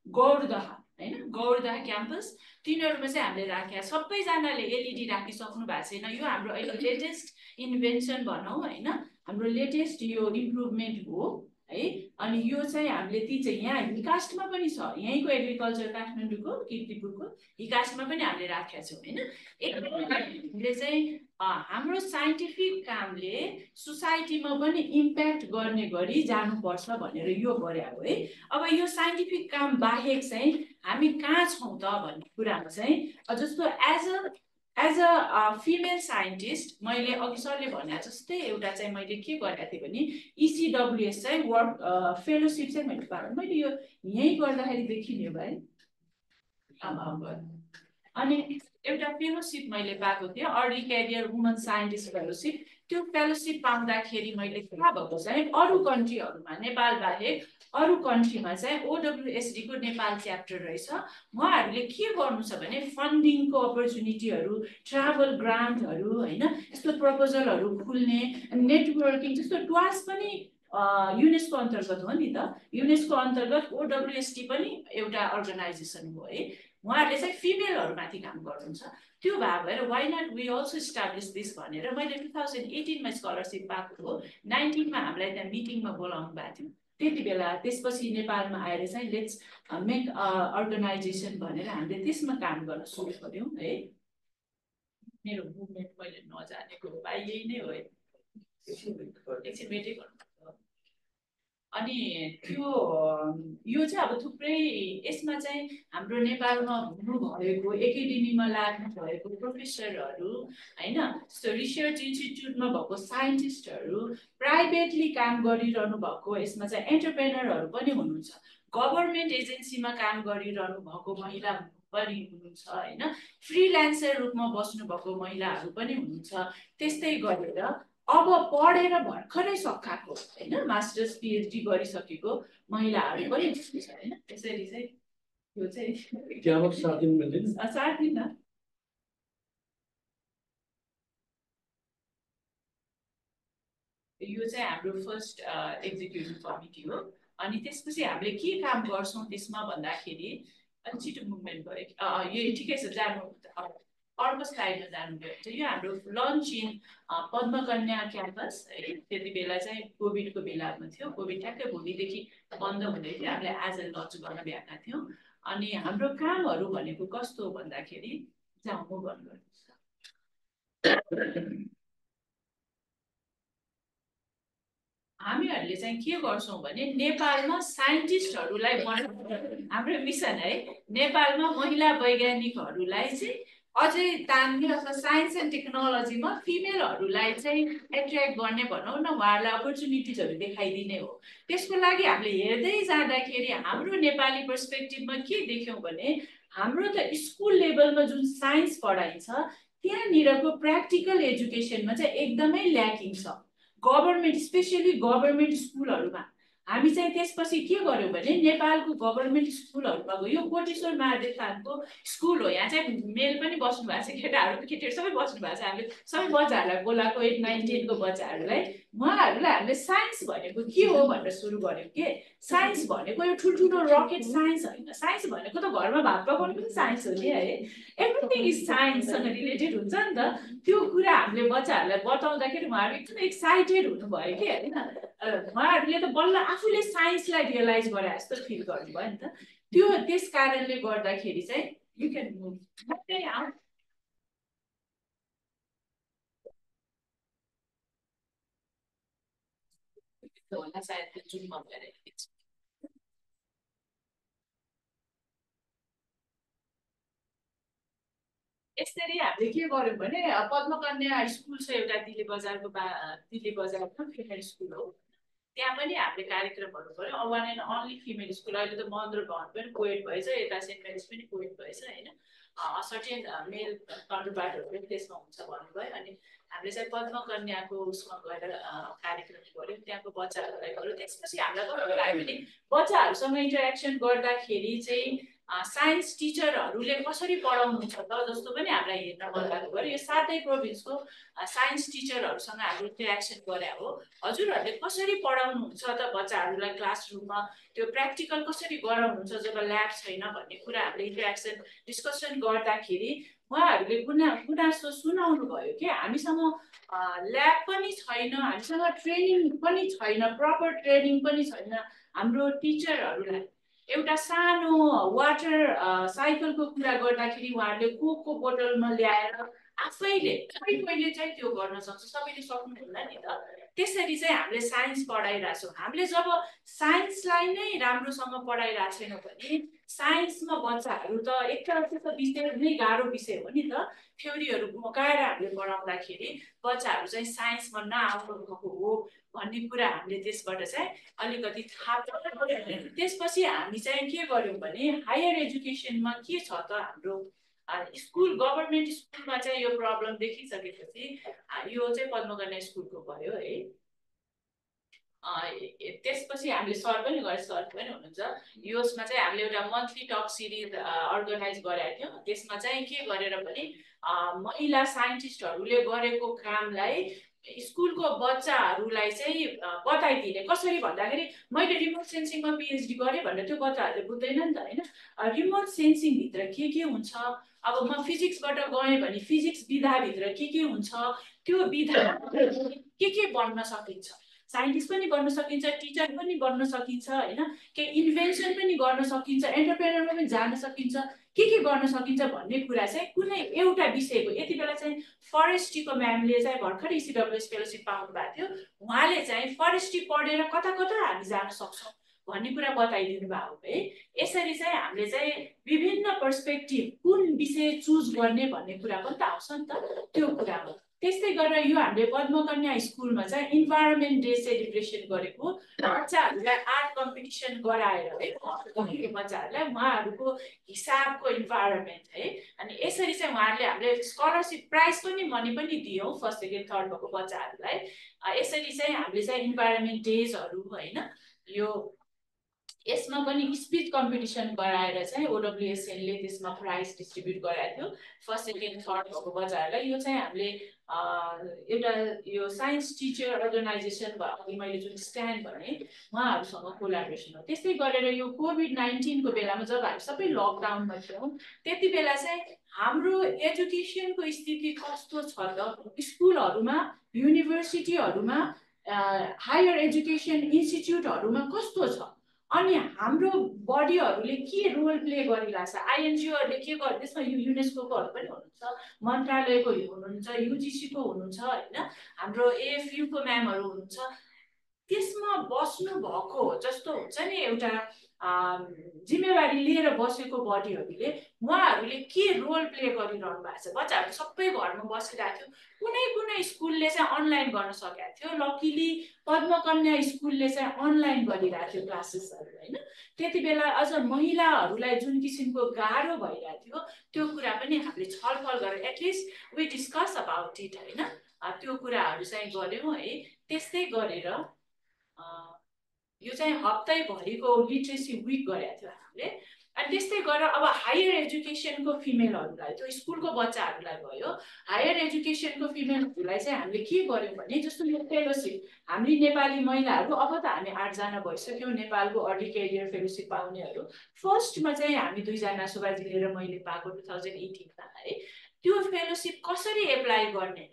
C: गौरदह। होइन? गौरदह क्याम्पस। तिनीहरूमा चाहिँ हामीले राखेका सबैजनाले एलइडी राखिसक्नु भएको छैन। यो हाम्रो अहिले लेटेस्ट इन्भेन्सन भनौँ होइन? हाम्रो लेटेस्ट यो इम्प्रुभमेन्ट हो। है? अनि यो चाहिँ हामीले ती चाहिँ यहाँ हिकास्टमा पनि छ। यहीँको एग्रिकल्चर काठमाडौँको किर्तिपुरको हिकास्टमा पनि हामीले राखेका छौँ होइन? एकदमै हामीले चाहिँ हाम्रो साइन्टिफिक कामले सोसाइटीमा पनि इम्प्याक्ट गर्ने गरी जानुपर्छ भनेर यो गरे हो है? अब यो साइन्टिफिक काम बाहेक चाहिँ हामी कहाँ छौँ त भन्ने कुरामा चाहिँ जस्तो as a as a female scientist मैले अघि सरले भने जस्तै एउटा चाहिँ मैले के गरेको थिएँ भने इसिडब्लुएस चाहिँ वर्क फेलोसिप चाहिँ मैले पाएँ मैले यो यहीँ गर्दाखेरि देखिने भयो अनि एउटा फेलोसिप मैले पाएको थिएँ early career woman scientist fellowship त्यो फेलोसिप पाउँदाखेरि मैले थाहा भएको चाहिँ अरू कन्ट्रीहरूमा नेपाल बाहेक अरू कन्ट्रीमा चाहिँ ओडब्लुएसडीको नेपाल च्याप्टर रहेछ। उहाँहरूले के गर्नु छ भने फन्डिङको अपर्च्युनिटीहरू ट्राभल ग्रान्टहरू होइन यस्तो प्रपोजलहरू खुल्ने नेटवर्किङ जस्तो ट्वास पनि युनेस्को अन्तर्गत हो नि त। युनेस्को अन्तर्गत ओडब्लुएसटी पनि एउटा अर्गनाइजेसन हो है। उहाँहरूले चाहिँ फिमेलहरूमाथि काम गर्नुहुन्छ। त्यो भए भएर why not we also establish this भनेर मैले टु थाउजन्ड एटिनमा स्कलरसिप पाएको हो। नाइन्टिनमा हामीलाई त्यहाँ मिटिङमा बोलाउनु भएको थियो। त्यति बेला त्यसपछि नेपालमा आएर चाहिँ लेट्स मेक अर्गनाइजेसन भनेर हामीले त्यसमा काम गर्न सुरु गऱ्यौँ है। मेरो मुभमेन्ट मैले नजानेको उपाय यही नै हो एकछिन गर्नु। अनि त्यो यो चाहिँ अब थुप्रै यसमा चाहिँ हाम्रो नेपालमा हुनुभएको एकाडेमीमा लाग्नु भएको प्रोफेसरहरू होइन? रिसर्च इन्स्टिच्युटमा भएको साइन्टिस्टहरू प्राइभेटली काम गरिरहनु भएको यसमा चाहिँ एन्टरप्रेनरहरू पनि हुनुहुन्छ। गभर्मेन्ट एजेन्सीमा काम गरिरहनु भएको महिला पनि हुनुहुन्छ होइन? फ्रिल्यान्सर रूपमा बस्नुभएको महिलाहरू पनि हुनुहुन्छ। त्यस्तै गरेर अब पढेर भर्खरै सकाएको होइन? मास्टर्स पिएचडी गरिसकेको महिलाहरू पनि हुनुहुन्छ होइन? त्यसरी चाहिँ यो चाहिँ साथ दिन यो चाहिँ हाम्रो फर्स्ट एक्जिक्युटिभ कमिटी हो। अनि त्यसपछि हामीले के काम गर्छौँ त्यसमा भन्दाखेरि अलिक छिटो मुभमेन्ट भयो यो ठिकै छ जानु। अर्को स्लाइडमा जानुभयो। यो हाम्रो लन्च इन पद्मकन्या क्याम्पस है त्यति बेला चाहिँ कोभिडको बेलामा थियो। कोभिड ठ्याक्कै भोलिदेखि बन्द हुँदै थियो। हामीले आज लन्च गर्न भ्याएका थियौँ। अनि हाम्रो कामहरू भनेको कस्तो भन्दाखेरि हामीहरूले चाहिँ के गर्छौँ भने नेपालमा साइन्टिस्टहरूलाई हाम्रो मिसन है नेपालमा महिला वैज्ञानिकहरूलाई चाहिँ अझै तान्ने अथवा साइन्स एन्ड टेक्नोलोजीमा फिमेलहरूलाई चाहिँ एट्र्याक्ट गर्ने भनौँ न उहाँहरूलाई अपर्च्युनिटिजहरू देखाइदिने हो। त्यसको लागि हामीले हेर्दै जाँदाखेरि हाम्रो नेपाली पर्सपेक्टिभमा के देख्यौँ भने हाम्रो त स्कुल लेभलमा जुन साइन्स पढाइन्छ त्यहाँनिरको प्र्याक्टिकल एजुकेसनमा चाहिँ एकदमै ल्याकिङ छ। गभर्मेन्ट स्पेसली गभर्मेन्ट स्कुलहरूमा हामी चाहिँ त्यसपछि के गर्यौँ भने नेपालको गभर्मेन्ट स्कुलहरूमा गयो। कोटेश्वर महादेव खानको स्कुल हो। यहाँ चाहिँ मेल पनि बस्नु भएको छ। केटाहरू केटीहरू सबै बस्नु भएको छ। हामीले सबै बच्चाहरूलाई बोलाएको एट नाइन टेनको बच्चाहरूलाई उहाँहरूलाई हामीले साइन्स भनेको के हो भनेर सुरु गऱ्यौँ के? साइन्स भनेको यो ठुल्ठुलो रकेट साइन्स होइन। साइन्स भनेको त घरमा भात पकाउनु पनि साइन्स हो नि है। एभ्रिथिङ इज साइन्ससँग रिलेटेड हुन्छ नि त। त्यो कुरा हामीले बच्चाहरूलाई बताउँदाखेरि उहाँहरू एकदम एक्साइटेड हुनुभयो कि होइन। उहाँहरूले त बल्ल आफूले साइन्सलाई रियलाइज गरे जस्तो फिल गर्नुभयो नि त। त्यो त्यस कारणले गर्दाखेरि चाहिँ यु क्यान जुन भएर यसरी हामीले के गर्यौँ भने पद्मकन्या स्कुल छ एउटा दिल्ली बजारको बा दिल्ली बजारमा फिमेल स्कुल हो। त्यहाँ पनि हामीले कार्यक्रमहरू गऱ्यौँ। One and only female school अहिले त महेन्द्र भवन पनि कोएड भएछ यता सेन्ट मेरिज पनि कोएड भएछ होइन। सर्टेन मेल कन्ट्रोबार्टहरू पनि त्यसमा हुन्छ भन्नुभयो अनि हामीले चाहिँ पद्मकन्याको उसमा गएर कार्यक्रम गऱ्यौँ त्यहाँको बच्चाहरूलाई गऱ्यौँ त्यसपछि हामीलाई कस्तो लाग्यो भने बच्चाहरूसँग इन्टरेक्सन गर्दाखेरि चाहिँ साइन्स टिचरहरूले कसरी पढाउनुहुन्छ त जस्तो पनि हामीलाई हेर्न मन लागेको भयो। यो सातै प्रोभिन्सको साइन्स टिचरहरूसँग हामीले इन्टरेक्सन गरे हो। हजुरहरूले कसरी पढाउनुहुन्छ त बच्चाहरूलाई क्लासरुममा? त्यो प्र्याक्टिकल कसरी गराउनुहुन्छ जब ल्याब छैन भन्ने कुरा हामीले इन्टरेक्सन डिस्कसन गर्दाखेरि उहाँहरूले गुना गुनासो सुनाउनु भयो कि हामीसँग ल्याब पनि छैन हामीसँग ट्रेनिङ पनि छैन प्रपर ट्रेनिङ पनि छैन हाम्रो टिचरहरूलाई। एउटा सानो वाटर साइकलको कुरा गर्दाखेरि उहाँहरूले कोकको बोतलमा ल्याएर आफैले कोहीले चाहिँ त्यो गर्न सक्छ? सबैले सक्नुहुन्न नि त। त्यसरी चाहिँ हामीले साइन्स पढाइरहेको छौँ। हामीले जब साइन्सलाई नै राम्रोसँग पढाइरहेको छैनौँ भने साइन्समा बच्चाहरू त एक त विषय नै गाह्रो विषय हो नि त। थ्योरीहरू मकाएर हामीले पढाउँदाखेरि बच्चाहरू चाहिँ साइन्समा नआउनु भएको हो। भन्ने कुरा हामीले त्यसबाट चाहिँ अलिकति थाहा त्यसपछि हामी चाहिँ के गर्यौँ भने हायर एजुकेसनमा के छ त हाम्रो स्कुल गभर्मेन्ट स्कुलमा चाहिँ यो प्रब्लम देखिसकेपछि यो चाहिँ पद्मकन्या स्कुलको भयो है। त्यसपछि हामीले सर पनि गरेँ सर पनि हुनुहुन्छ। यसमा चाहिँ हामीले एउटा मन्थली टक सिरिज अर्गनाइज गरेका थियौँ। त्यसमा चाहिँ के गरेर पनि महिला साइन्टिस्टहरूले गरेको कामलाई स्कुलको बच्चाहरूलाई चाहिँ बताइदिने। कसरी भन्दाखेरि मैले रिमोट सेन्सिङमा पिएचडी गरेँ भनेर त्यो बच्चाहरूले बुझ्दैन नि त होइन? रिमोट सेन्सिङभित्र के के हुन्छ? अब म फिजिक्सबाट गएँ भने फिजिक्स विधाभित्र के के हुन्छ? त्यो विधा के के बन्न सकिन्छ? साइन्टिस्ट पनि बन्न सकिन्छ टिचर पनि बन्न सकिन्छ होइन? केही इन्भेन्सन पनि गर्न सकिन्छ एन्टरप्रेनरमा पनि जान सकिन्छ। के के गर्न सकिन्छ भन्ने कुरा चाहिँ कुनै एउटा विषयको यति बेला चाहिँ फरेस्ट्रीको म्यामले चाहिँ भर्खर इसिडब्ल्युएस फेलोसिप पाउनु भएको थियो। उहाँले चाहिँ फरेस्ट्री पढेर कता कता हामी जान सक्छौँ भन्ने कुरा बताइदिनु भएको है यसरी चाहिँ हामीले चाहिँ विभिन्न पर्सपेक्टिभ कुन विषय चुज गर्ने भन्ने कुरा पनि त आउँछ नि त। त्यो कुरा हो त्यस्तै गरेर यो हामीले पद्मकन्या स्कुलमा चाहिँ इन्भाइरोमेन्ट डे सेलिब्रेसन गरेको। बच्चाहरूलाई आर्ट कम्पिटिसन गराएर है बच्चाहरूलाई उहाँहरूको हिसाबको इन्भाइरोमेन्ट है। अनि यसरी चाहिँ उहाँहरूले हामीले स्कलरसिप प्राइज पनि मनी पनि दियौँ फर्स्ट सेकेन्ड थर्ड भएको बच्चाहरूलाई। यसरी चाहिँ हामीले चाहिँ इन्भाइरोमेन्ट डेजहरू होइन यो यसमा पनि स्पिच कम्पिटिसन गराएर चाहिँ ओडब्लुएसएनले त्यसमा प्राइज डिस्ट्रिब्युट गराएको थियो। फर्स्ट सेकेन्ड थर्ड भएको बच्चाहरूलाई यो चाहिँ हामीले एउटा यो साइन्स टिचर अर्गनाइजेसन अघि मैले जुन स्ट्यान्ड भने उहाँहरूसँग कोलाबोरेसन हो त्यस्तै गरेर यो कोभिड नाइन्टिनको बेलामा जब हामी सबै लकडाउनमा थियौँ त्यति बेला चाहिँ हाम्रो एजुकेसनको स्थिति कस्तो छ त? स्कुलहरूमा युनिभर्सिटीहरूमा हायर एजुकेसन इन्स्टिच्युटहरूमा कस्तो छ? अनि हाम्रो बडीहरूले के रोल प्ले गरिरहेछ? आइएनजिओहरूले के गर्छ त्यसमा यु युनेस्कोकोहरू पनि हुनुहुन्छ मन्त्रालयको हुनुहुन्छ युजिसीको हुनुहुन्छ होइन? हाम्रो एएफयुको म्यामहरू हुनुहुन्छ। त्यसमा बस्नु भएको जस्तो हुन्छ नि एउटा जिम्मेवारी लिएर बसेको बडीहरूले उहाँहरूले के रोल प्ले गरिरहनु भएको छ? बच्चाहरू सबै घरमा बसिरहेको थियो। कुनै कुनै स्कुलले चाहिँ अनलाइन गर्न सकेको थियो। लकिली पद्मकन्या स्कुलले चाहिँ अनलाइन गरिरहेको थियो क्लासेसहरू होइन? त्यति बेला अझ महिलाहरूलाई जुन किसिमको गाह्रो भइरहेको थियो त्यो कुरा पनि हामीले छलफल गरेर at least we discuss about it होइन? त्यो कुराहरू चाहिँ गऱ्यौँ है। त्यस्तै गरेर यो चाहिँ हप्तैभरिको लिट्रेसी विक गरेको थियो हामीले। अनि त्यस्तै गरेर अब हायर एजुकेसनको फिमेलहरूलाई त्यो स्कुलको बच्चाहरूलाई भयो हायर एजुकेसनको फिमेलहरूलाई चाहिँ हामीले के गर्यौँ भने जस्तो यो फेलोसिप हामी नेपाली महिलाहरू अब त हामी आठजना भइसक्यौँ नेपालको अर्ली केरियर फेलोसिप पाउनेहरू। फर्स्टमा चाहिँ हामी दुईजना सुभाषजी र मैले पाएको टु थाउजन्ड एटिनमा है। त्यो फेलोसिप कसरी एप्लाई गर्ने?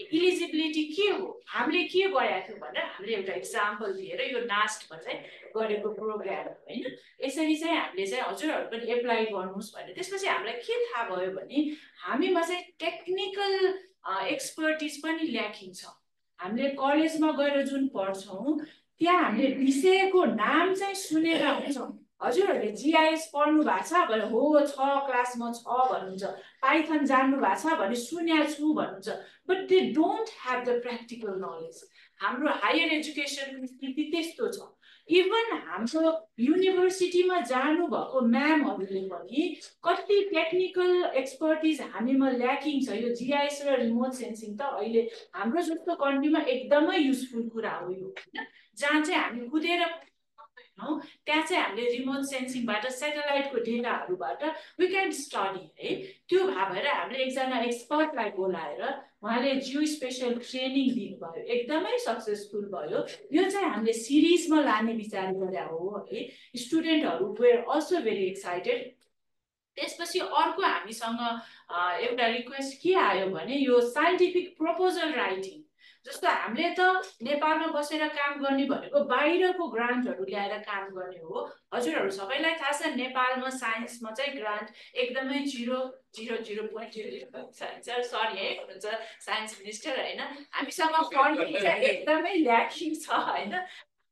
C: इलिजिबिलिटी के हो? हामीले के गरेका थियौँ भनेर हामीले एउटा इक्जाम्पल दिएर यो नास्टमा चाहिँ गरेको प्रोग्राम होइन? यसरी चाहिँ हामीले चाहिँ हजुरहरू पनि एप्लाई गर्नुहोस् भनेर। त्यसपछि हामीलाई के थाहा भयो भने हामीमा चाहिँ टेक्निकल एक्सपर्टिज पनि ल्याकिङ छ हामीले कलेजमा गएर जुन पढ्छौँ त्यहाँ हामीले विषयको नाम चाहिँ सुनेर हुन्छौँ। हजुरहरूले जिआइएस पढ्नु भएको छ भने हो छ क्लासमा छ भन्नुहुन्छ। पाइथन जान्नु भएको छ भने सुन्या छु भन्नुहुन्छ but they don't have the practical knowledge हाम्रो हायर एजुकेसनको स्थिति त्यस्तो छ। इभन हाम्रो युनिभर्सिटीमा जानुभएको म्यामहरूले पनि कति टेक्निकल एक्सपर्टिज हामीमा ल्याकिङ छ। यो जिआइएस र रिमोट सेन्सिङ त अहिले हाम्रो जस्तो कन्ट्रीमा एकदमै युजफुल कुरा हो यो होइन? जहाँ चाहिँ हामी कुदेर सक्दैनौँ त्यहाँ चाहिँ हामीले रिमोट सेन्सिङबाट सेटेलाइटको डेटाहरूबाट वी क्यान स्टडी है? त्यो भए भएर हामीले एकजना एक्सपर्टलाई बोलाएर उहाँले जियो स्पेसल ट्रेनिङ दिनुभयो एकदमै सक्सेसफुल भयो। यो चाहिँ हामीले सिरिजमा लाने विचार गरे हो है? स्टुडेन्टहरू वेयर अल्सो भेरी एक्साइटेड त्यसपछि अर्को हामीसँग एउटा रिक्वेस्ट के आयो भने यो साइन्टिफिक प्रपोजल राइटिङ जस्तो हामीले त नेपालमा बसेर काम गर्ने भनेको बाहिरको ग्रान्टहरू ल्याएर काम गर्ने हो। हजुरहरू सबैलाई थाहा छ नेपालमा साइन्समा चाहिँ ग्रान्ट एकदमै zero zero zero point zero sir sorry है हुनुहुन्छ साइन्स मिनिस्टर होइन? हामीसँग फन्डिङ चाहिँ एकदमै ल्याकिङ छ होइन?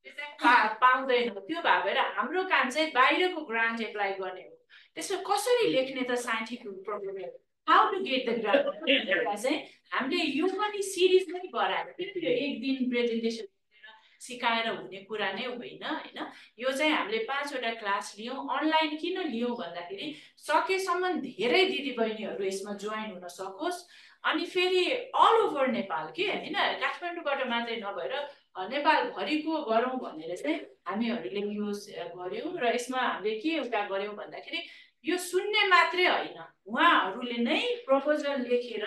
C: त्यो चाहिँ पा- पाउँदैनौँ। त्यो भए भएर हाम्रो काम चाहिँ बाहिरको ग्रान्ट एप्लाई गर्ने हो। त्यसमा कसरी लेख्ने त scientific programme how to get the चाहिँ हामीले यो पनि सिरिज नै गराएर किन यो एक दिन प्रेजेन्टेसन सिकाएर हुने कुरा नै होइन होइन? यो चाहिँ हामीले पाँचवटा क्लास लियौँ। अनलाइन किन लियौँ भन्दाखेरि सकेसम्म धेरै दिदीबहिनीहरू यसमा जोइन हुन सकोस्। अनि फेरि अल ओभर नेपाल के? होइन? काठमाडौँबाट मात्रै नभएर नेपालभरिको गरौँ भनेर चाहिँ हामीहरूले यो स- गऱ्यौँ र यसमा हामीले के एउटा गऱ्यौँ भन्दाखेरि यो सुन्ने मात्रै होइन। उहाँहरूले नै प्रपोजल लेखेर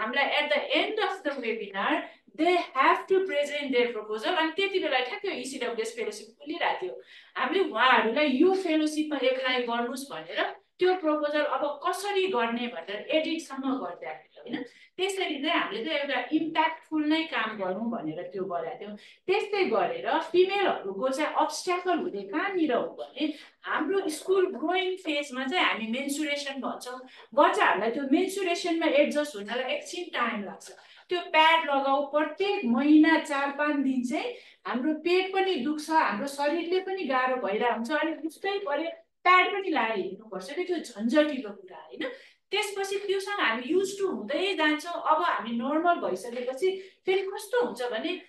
C: हामीलाई at the end of the webinar they have to present their proposal अनि त्यति बेला ठ्याक्कै इसिडब्ल्युएस फेलोसिप खुलिरहेको थियो। हामीले उहाँहरूलाई यो फेलोसिपमा एप्लाई गर्नुहोस् भनेर त्यो प्रपोजल अब कसरी गर्ने भनेर एडिटसम्म थियो होइन? त्यसरी नै हामीले चाहिँ एउटा इम्प्याक्टफुल नै काम गरौँ भनेर त्यो गरेका थियौँ। त्यस्तै गरेर फिमेलहरूको चाहिँ अब्स्ट्याकल हुने कहाँनिर हो भने हाम्रो स्कुल ग्रोइङ फेजमा चाहिँ हामी मेन्सुरेसन भन्छौँ। बच्चाहरूलाई त्यो मेन्सुरेसनमा एडजस्ट हुनलाई एकछिन टाइम लाग्छ। त्यो प्याड लगाऊ प्रत्येक महिना चार पाँच दिन चाहिँ हाम्रो पेट पनि दुख्छ हाम्रो शरीरले पनि गाह्रो भइरहेको हुन्छ अनि उस्तै पऱ्यो प्याड पनि लगाएर हिँड्नुपर्छ। कि त्यो झन्झटिलो कुरा होइन। त्यसपछि त्योसँग हामी युज टु हुँदै जान्छौँ। अब हामी नर्मल भइसकेपछि फेरि कस्तो हुन्छ भने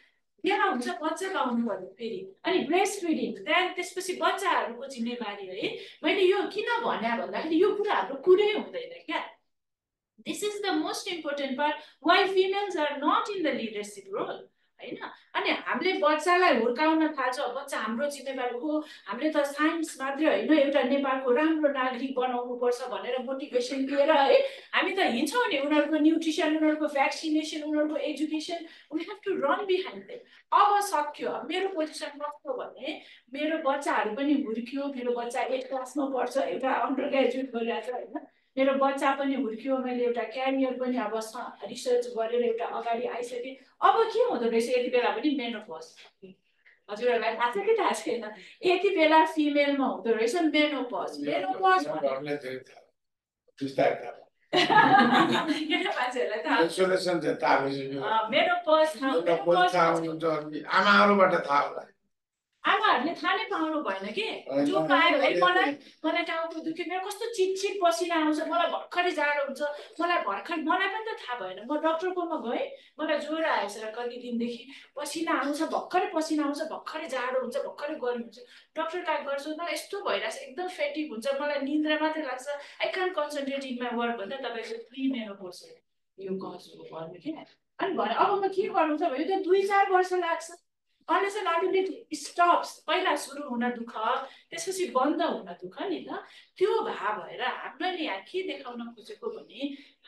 C: यहाँ हुन्छ बच्चा लाउनु पर्यो फेरि। अनि ब्रेस्ट फिडिङ त्यहाँदेखि त्यसपछि बच्चाहरूको जिम्मेवारी है। मैले यो किन भने भन्दाखेरि यो कुराहरू कुरै हुँदैन क्या। This is the most important part why females are not in the leadership role होइन? अनि हामीले बच्चालाई हुर्काउन थाल्छ। बच्चा हाम्रो जिम्मेवारी हो हामीले त साइन्स मात्रै होइन एउटा नेपालको राम्रो नागरिक बनाउनु पर्छ भनेर मोटिभेसन दिएर है हामी त हिँड्छौँ नि उनीहरूको न्युट्रिसन उनीहरूको भ्याक्सिनेसन उनीहरूको education we have to run behind them अब सक्यो मेरो पोजिसन कस्तो भने मेरो बच्चाहरू पनि हुर्क्यो मेरो बच्चा एट क्लासमा पढ्छ एउटा अन्डर ग्रेजुएट गरिरहेको छ होइन? मेरो बच्चा पनि हुर्क्यो मैले एउटा क्यारियर पनि अब रिसर्च गरेर एउटा अगाडि आइसकेँ। अब के हुँदो रहेछ? यति बेला पनि मेनोपज हजुरहरूलाई थाहा छ कि थाहा छैन? यति बेला फिमेलमा हुँदो रहेछ मेनोपज मेनोपज
D: आमाहरूबाट थाहा होला।
C: आमाहरूले थाहा नै पाउनु भएन कि? जो पायो है मलाई मलाई टाउको दुख्यो? मेरो कस्तो चिटचिट पसिना आउँछ। मलाई भर्खरै जाडो हुन्छ। मलाई भर्खर मलाई पनि त थाहा भएन। म डक्टरकोमा गएँ। मलाई ज्वरो आएछ कति दिनदेखि। पसिना आउँछ भर्खरै पसिना आउँछ भर्खरै जाडो हुन्छ भर्खरै गर्मी हुन्छ। डक्टर कहाँ गर्छु? मलाई यस्तो भइरहेछ। एकदम फेटिक हुन्छ। मलाई निन्द्रा मात्रै लाग्छ। आई कान कन्सन्ट्रेट इन माई वर्क भन्दा तपाईँको प्रि मेनोपोज यो कजको गर्नु क्या अनि भने अब म के गर्नु छ भने त्यो दुई चार वर्ष लाग्छ। एन्ड अल्टिमेटली स्टप्स पहिला सुरु हुन दुःख त्यसपछि बन्द हुन दुःख नि त। त्यो भए भएर हामीले यहाँ के देखाउन खोजेको भने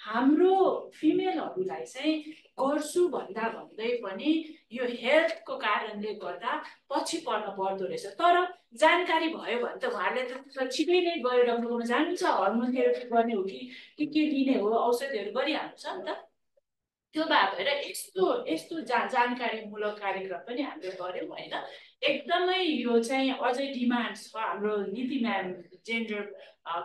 C: हाम्रो फिमेलहरूलाई चाहिँ गर्छु भन्दा भन्दै पनि यो हेल्थको कारणले गर्दा पछि पर्न पर्दो रहेछ। तर जानकारी भयो भने त उहाँहरूले त छिटै नै गएर डक्टरकोमा जानुहुन्छ हर्मोन थेरापी गर्ने हो कि के लिने हो औषधिहरू गरिहाल्छ नि त। त्यो भए भएर यस्तो यस्तो जा जानकारीमूलक कार्यक्रम पनि हामीले गऱ्यौँ होइन? एकदमै यो चाहिँ अझै डिमान्ड छ हाम्रो नीति म्याम जेन्डर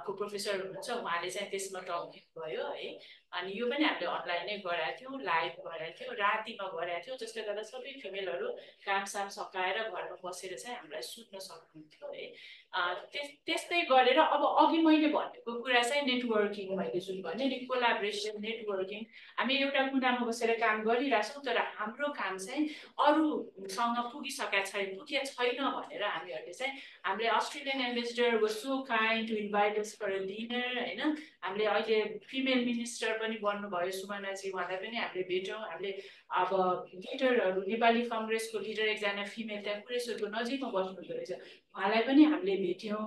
C: को प्रोफेसर हुनुहुन्छ उहाँले चाहिँ त्यसमा टपिक भयो है? अनि यो पनि हामीले अनलाइनै गराएको थियौँ लाइभ गराएको थियौँ रातिमा गराएको थियौँ जसले गर्दा सबै फिमेलहरू कामसाम सकाएर घरमा बसेर चाहिँ हामीलाई सुत्न सक्नुहुन्थ्यो है? त्यस त्यस्तै गरेर अब अघि मैले भनेको कुरा चाहिँ नेटवर्किङ मैले जुन भने नि कोलाब्रेसन नेटवर्किङ हामी एउटा कुनामा बसेर काम गरिरहेछौँ तर हाम्रो काम चाहिँ अरूसँग पुगिसकेका छैन पुगेको छैन भनेर हामीहरूले चाहिँ हामीले Australian ambassador was so kind to invite us for dinner होइन? हामीले अहिले फिमेल मिनिस्टर पनि बन्नुभयो सुमनाजी उहाँलाई पनि हामीले भेट्यौँ हामीले अब लिडरहरू नेपाली कङ्ग्रेसको लिडर एकजना फिमेल त्यहाँ कुरेश्वरको नजिकमा बस्नुहुँदो रहेछ। उहाँलाई पनि हामीले भेट्यौँ।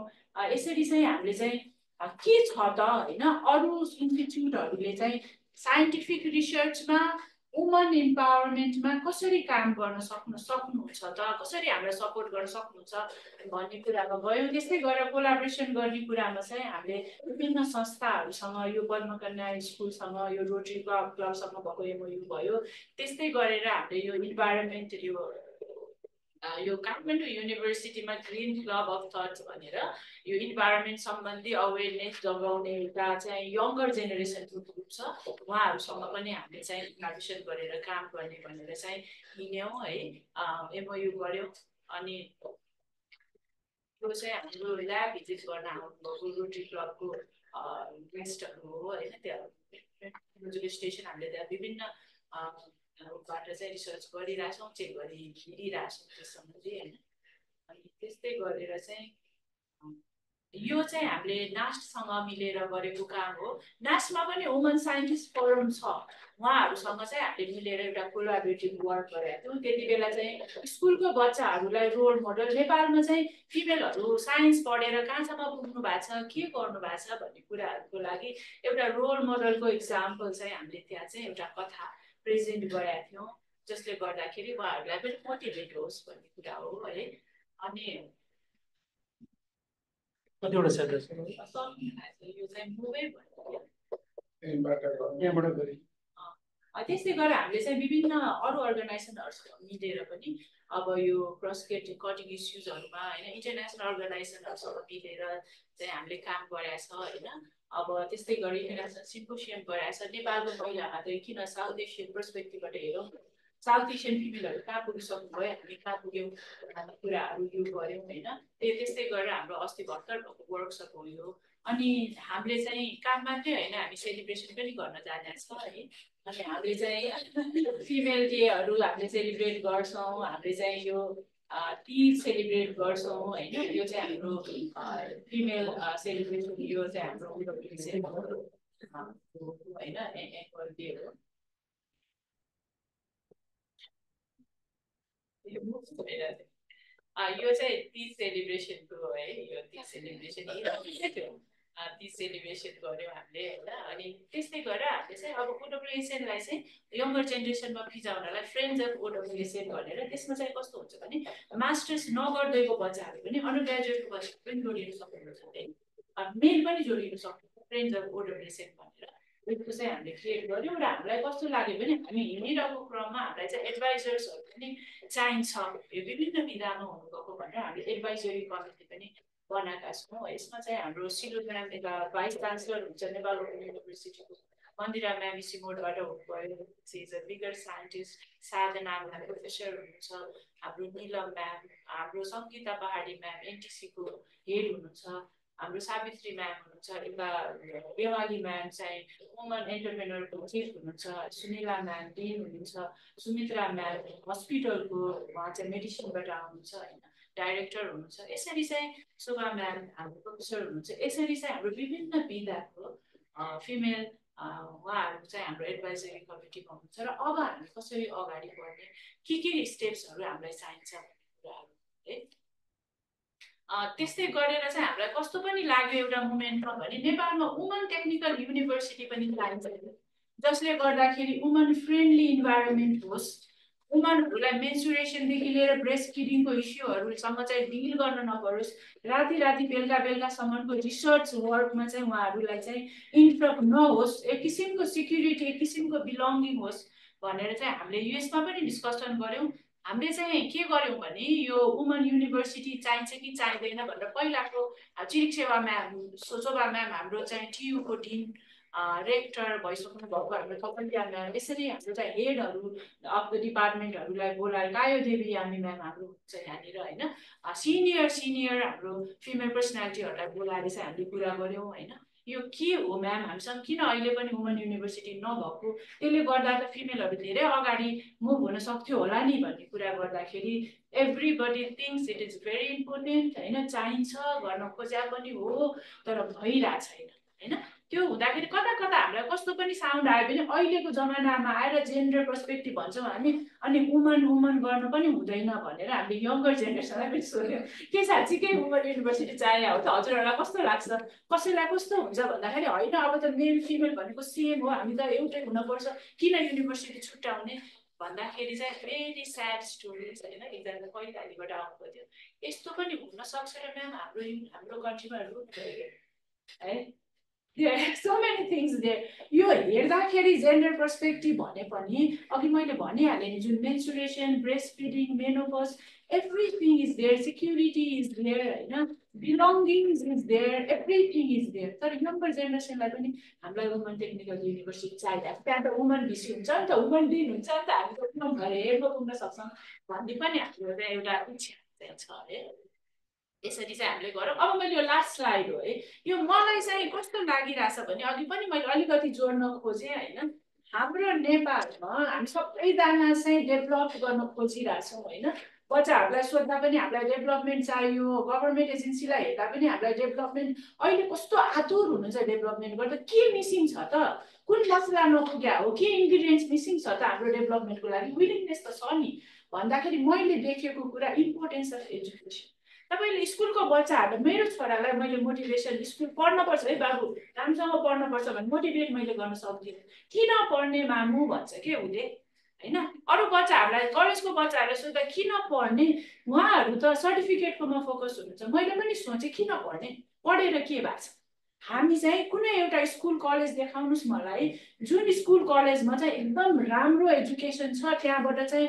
C: यसरी चाहिँ हामीले चाहिँ के छ त होइन? अरू इन्स्टिच्युटहरूले चाहिँ साइन्टिफिक रिसर्चमा वुमन इम्पावरमेन्टमा कसरी काम गर्न सक्नु सक्नुहुन्छ त? कसरी हामीलाई सपोर्ट गर्न सक्नुहुन्छ भन्ने कुरामा गयौँ। त्यस्तै गरेर कोलाबोरेसन गर्ने कुरामा चाहिँ हामीले विभिन्न संस्थाहरूसँग यो पद्मकन्या स्कुलसँग यो रोटरी क्लब क्लबसँग भएको एमओयु भयो। त्यस्तै गरेर हामीले यो इन्भाइरोमेन्ट यो यो काठमाडौँ युनिभर्सिटीमा ग्रिन क्लब अफ थट्स भनेर यो इन्भाइरोमेन्ट सम्बन्धी अवेरनेस जगाउने एउटा चाहिँ यङ्गर जेनेरेसनको ग्रुप छ उहाँहरूसँग पनि हामीले चाहिँ इन्भाइटेसन गरेर काम गर्ने भनेर चाहिँ हिँड्यौँ है एमओयु गऱ्यौँ अनि यो चाहिँ हाम्रो ल्याब भिजिट गर्न आउनुभएको रोटरी क्लबको गेस्टहरू हो होइन त्यहाँ स्टेसन हामीले त्यहाँ विभिन्न बाट चाहिँ रिसर्च गरिरहेछौँ चेक गरी हिँडिरहेछौँ त्यस सम्बन्धी होइन? अनि त्यस्तै गरेर चाहिँ यो चाहिँ हामीले नास्टसँग मिलेर गरेको काम हो। नास्टमा पनि वुमन साइन्टिस्ट फोरम छ। उहाँहरूसँग चाहिँ हामीले मिलेर एउटा कोलाबरेटिभ वर्क गरेका थियौँ। त्यति बेला चाहिँ स्कुलको बच्चाहरूलाई रोल मोडल नेपालमा चाहिँ फिमेलहरू साइन्स पढेर कहाँसम्म पुग्नु भएको छ के गर्नु भएको छ भन्ने कुराहरूको लागि एउटा रोल मोडलको इक्जाम्पल चाहिँ हामीले त्यहाँ चाहिँ एउटा कथा प्रेजेन्ट गरेका थियौँ जसले गर्दाखेरि उहाँहरूलाई पनि मोटिभेट होस् भन्ने कुरा हो है। अनि
A: कतिवटा छ?
C: यो चाहिँ मुभै भयो।
D: त्यहीँबाट गर्नु।
A: यहाँबाट गरी।
C: अँ, त्यस्तै गरेर हामीले चाहिँ विभिन्न अरू अर्गनाइजेसनहरूसँग मिलेर पनि अब यो क्रस गेट कटिङ इस्युजहरूमा होइन इन्टरनेसनल अर्गनाइजेसनहरूसँग मिलेर चाहिँ हामीले काम गरेका छ होइन। अब त्यस्तै गरी इन्टरनेसनल सिम्पोसियम गराएको छ नेपालको चाहिँ किन साउथ एसियन पर्सपेक्टिभबाट हेरौँ? साउथ एसियन फिमेलहरू कहाँ पुगिसक्नु भयो हामी कहाँ पुग्यौँ? कुराहरू यो गऱ्यौँ होइन? त्यस्तै गरेर हाम्रो अस्ति भर्खर भएको वर्कसप हो यो। अनि हामीले चाहिँ काम मात्रै होइन हामी सेलिब्रेसन पनि गर्न जाने छ है? अनि हामीले चाहिँ फिमेल डेहरू हामीले सेलिब्रेट गर्छौँ। हामीले चाहिँ यो तिज सेलिब्रेट गर्छौँ होइन? यो चाहिँ हाम्रो फिमेल सेलिब्रेसन यो चाहिँ हाम्रो होइन एनुअल डे हो। यो चाहिँ तिज सेलिब्रेसनको हो यो तिज सेलिब्रेसन तिज सेलिब्रेसन गऱ्यौँ हामीले होइन अनि त्यस्तै गरेर हामीले चाहिँ अब ओडब्लुएसएनलाई चाहिँ यङ्गर जेनेरेसनमा फिजाउनलाई फ्रेन्ड्स अफ ओडब्लुएसएन भनेर त्यसमा चाहिँ कस्तो हुन्छ भने मास्टर्स नगर्दैको बच्चाहरू पनि अन्डर ग्रेजुएटको बच्चाहरू पनि जोडिनु सक्नुहुन्छ है मेन पनि जोडिनु सक्नुहुन्छ फ्रेन्ड्स अफ ओडब्लुएसएन भनेर त्यो चाहिँ हामीले क्रिएट गऱ्यौँ र हामीलाई कस्तो लाग्यो भने हामी हिँडिरहेको क्रममा हामीलाई चाहिँ एडभाइजर्सहरू पनि चाहिन्छ यो विभिन्न विधामा हुनुभएको भनेर हामीले एडभाइजरी कमिटी पनि बनाएका छौँ। यसमा चाहिँ हाम्रो सिलु म्याम यता भाइस चान्सलर हुन्छ नेपाल ओपन युनिभर्सिटीको मन्दिरा म्याम सिमोडबाट हुनुभयो। Is a bigger scientist Sadhana ma'am professor हुनुहुन्छ। हाम्रो निलम म्याम हाम्रो सङ्गीता पहाडी म्याम एनटिसीको हेड हुनुहुन्छ। हाम्रो सावित्री म्याम हुनुहुन्छ। यता बेवाली म्याम चाहिँ वुमन एन्टरप्रेनरको चिफ हुनुहुन्छ। सुनिला म्याम डिन हुनुहुन्छ। सुमित्रा म्याम हस्पिटलको उहाँ चाहिँ मेडिसिनबाट आउनुहुन्छ। होइन। डाइरेक्टर हुनुहुन्छ यसरी चाहिँ शोभा म्याम हाम्रो प्रोफेसर हुनुहुन्छ यसरी चाहिँ हाम्रो विभिन्न विधाको फिमेल उहाँहरू चाहिँ हाम्रो एडभाइजरी कमिटीमा हुनुहुन्छ र अब हामी कसरी अगाडि बढ्ने के के स्टेप्सहरू हामीलाई चाहिन्छ भन्ने कुराहरू है त्यस्तै गरेर चाहिँ हामीलाई कस्तो पनि लाग्यो एउटा मुमेन्टमा भने नेपालमा वुमन टेक्निकल युनिभर्सिटी पनि चाहिन्छ। जसले गर्दाखेरि वुमन फ्रेन्डली इन्भाइरोमेन्ट होस् वुमनहरूलाई मेन्सुरेसनदेखि लिएर ब्रेस्ट फिडिङको इस्युहरूसँग चाहिँ डिल गर्न नपरोस्। राति राति बेलुका बेलुकासम्मको रिसर्च वर्कमा चाहिँ उहाँहरूलाई चाहिँ इन्ट्रप नहोस् एक किसिमको सिक्युरिटी एक किसिमको बिलोङ्गिङ होस् भनेर चाहिँ हामीले युएसमा पनि डिस्कसन गऱ्यौँ। हामीले चाहिँ के गऱ्यौँ भने यो वुमन युनिभर्सिटी चाहिन्छ कि चाहिँदैन भनेर पहिलाको चिरिक सेवा म्याम सोचोबा म्याम हाम्रो चाहिँ टियुको डिन रेक्टर भइसक्नु भएको हाम्रो कपलिया म्याम यसरी हाम्रो चाहिँ हेडहरू अफ द डिपार्टमेन्टहरूलाई बोलाएर कायो देवी यामी म्याम हाम्रो हुन्छ यहाँनिर होइन सिनियर सिनियर हाम्रो फिमेल पर्सनालिटीहरूलाई बोलाएर चाहिँ हामीले कुरा गऱ्यौँ होइन। यो के हो म्याम? हामीसँग किन अहिले पनि वुमन युनिभर्सिटी नभएको? त्यसले गर्दा त फिमेलहरू धेरै अगाडि मुभ हुन सक्थ्यो होला नि भन्ने कुरा गर्दाखेरि everybody things it is very important होइन चाहिन्छ गर्न खोज्या पनि हो तर भइरहेको छैन होइन। त्यो हुँदाखेरि कता कता हामीलाई कस्तो पनि साउन्ड आयो भने अहिलेको जमानामा आएर जेन्डर पर्सपेक्टिभ भन्छौँ हामी अनि वुमन वुमन गर्नु पनि हुँदैन भनेर हामीले यङ्गर जेनेरेसनलाई पनि सोध्यौँ। के साँच्चीकै वुमन युनिभर्सिटी चाहियो? हो त हजुरहरूलाई कस्तो लाग्छ? कसैलाई कस्तो हुन्छ भन्दाखेरि होइन अब त मेल फिमेल भनेको सेम हो हामी त एउटै हुनपर्छ। किन युनिभर्सिटी छुट्याउने? भन्दाखेरि चाहिँ भेरी स्याड स्टोरिज होइन एकजना पहिलाबाट आउनुभएको थियो यस्तो पनि हुनसक्छ र म्याम हाम्रो हाम्रो कन्ट्रीमा है? सो मेनी थिङ्स देयर यो हेर्दाखेरि जेन्डर पर्सपेक्टिभ भने पनि अघि मैले भनिहालेँ नि जुन menstruation breast feeding menopause everything is there security is there होइन? Belongings is there everything is there तर यङ्गर जेनेरेसनलाई पनि हामीलाई वुमन टेक्निकल युनिभर्सिटी चाहिरहेको त्यहाँ त वुमन भिसी हुन्छ नि त वुमन दिन हुन्छ नि त हामी त हेर्न पुग्न सक्छौँ भन्ने पनि हाम्रो एउटा इच्छा छ है? यसरी चाहिँ हामीले गरौँ। अब मैले यो लास्ट स्लाइड हो है। यो मलाई चाहिँ कस्तो लागिरहेछ भने अघि पनि मैले अलिकति जोड्न खोजेँ होइन। हाम्रो नेपालमा हामी सबैजना चाहिँ डेभलप गर्न खोजिरहेछौँ होइन। बच्चाहरूलाई सोद्धा पनि हामीलाई डेभलपमेन्ट चाहियो गभर्मेन्ट एजेन्सीलाई हेर्दा पनि हामीलाई डेभलपमेन्ट अहिले कस्तो आतुर हुनुहुन्छ डेभलपमेन्ट गर्दा। के मिसिङ छ त? कुन मसला नपुग्या हो? के इन्ग्रिडियन्ट्स मिसिङ छ त हाम्रो डेभलपमेन्टको लागि? विलिङनेस त छ नि। भन्दाखेरि मैले देखेको कुरा इम्पोर्टेन्स अफ एजुकेसन तपाईँले स्कुलको बच्चाहरूलाई मेरो छोरालाई मैले मोटिभेसन स्कुल पढ्नुपर्छ है बाबु राम्रोसँग पढ्नुपर्छ भने मोटिभेट मैले गर्न सक्दिनँ। किन पढ्ने मामु भन्छ के उसले? होइन? अरू बच्चाहरूलाई कलेजको बच्चाहरूलाई सोद्धा किन पढ्ने? उहाँहरू त सर्टिफिकेटकोमा फोकस हुनुहुन्छ। मैले पनि सोचेँ किन पढ्ने? पढेर के भएको छ? हामी चाहिँ कुनै एउटा स्कुल कलेज देखाउनुहोस् मलाई। जुन स्कुल कलेजमा चाहिँ एकदम राम्रो एजुकेसन छ त्यहाँबाट चाहिँ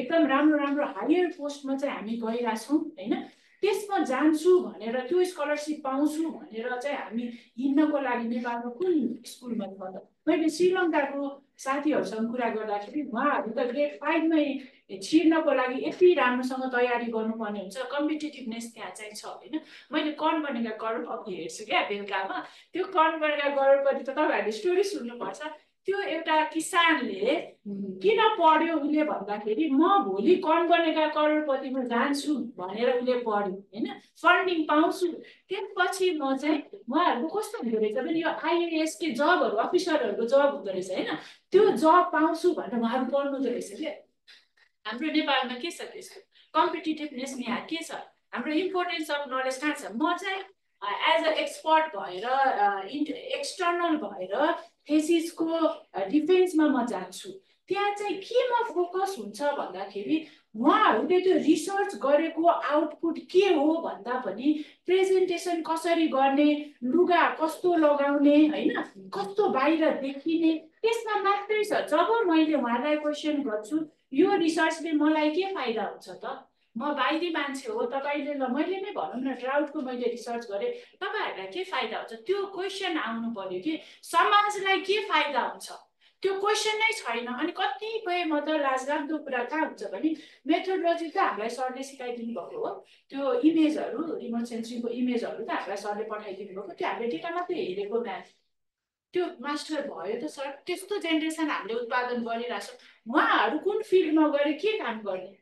C: एकदम राम्रो राम्रो हायर पोस्टमा चाहिँ हामी गइरहेछौँ होइन? त्यसमा जान्छु भनेर त्यो स्कलरसिप पाउँछु भनेर चाहिँ हामी हिँड्नको लागि नेपालमा कुन स्कुलमा त मैले श्रीलङ्काको साथीहरूसँग कुरा गर्दाखेरि उहाँहरू त ग्रेड फाइभमै छिर्नको लागि यति राम्रोसँग तयारी गर्नुपर्ने हुन्छ। कम्पिटेटिभनेस त्यहाँ चाहिँ छ होइन। मैले कन बनेका करोडपति हेर्छु क्या बेलुकामा। त्यो कन बनेका करोडपति त तपाईँहरूले स्टोरी सुन्नुपर्छ। त्यो एउटा किसानले किन पढ्यो उसले भन्दाखेरि म भोलि कन बनेका करोडपतिमा जान्छु भनेर उसले पढ्यो होइन? फन्डिङ पाउँछु। त्यसपछि म चाहिँ उहाँहरूको कस्तो हुँदो रहेछ भने यो आइएएस के जबहरू अफिसरहरूको जब हुँदो रहेछ होइन? त्यो जब पाउँछु भनेर उहाँहरू पढ्नु रहेछ क्या हाम्रो नेपालमा के छ त्यसको? कम्पिटेटिभनेस यहाँ के छ? हाम्रो इम्पोर्टेन्स अफ नलेज कहाँ छ? म चाहिँ एज अ एक्सपर्ट भएर इन्ट एक्सटर्नल भएर थेसिसको डिफेन्समा म जान्छु। त्यहाँ चाहिँ केमा फोकस हुन्छ भन्दाखेरि उहाँहरूले त्यो रिसर्च गरेको आउटपुट के हो भन्दा पनि प्रेजेन्टेसन कसरी गर्ने लुगा कस्तो लगाउने होइन कस्तो बाहिर देखिने त्यसमा मात्रै छ। जब मैले उहाँलाई क्वेसन गर्छु यो रिसर्चले मलाई के फाइदा हुन्छ त? म बाहिरी मान्छे हो तपाईँले ल मैले नै भनौँ न ड्राउटको मैले रिसर्च गरेँ। तपाईँहरूलाई के फाइदा हुन्छ? त्यो क्वेसन आउनु पर्यो कि समाजलाई के फाइदा हुन्छ? त्यो क्वेसन नै छैन। अनि कतिपय म त लाजलाग्दो कुरा कहाँ हुन्छ भने मेथोडोलोजी त हामीलाई सरले सिकाइदिनु भएको हो। त्यो इमेजहरू रिमोट सेन्सिङको इमेजहरू त हामीलाई सरले पठाइदिनु भएको। त्यो हामीले डेटा मात्रै हेरेको म्याथ त्यो मास्टर भयो त सर। त्यस्तो जेनेरेसन हामीले उत्पादन गरिरहेछौँ उहाँहरू कुन फिल्डमा गएर के काम गर्ने?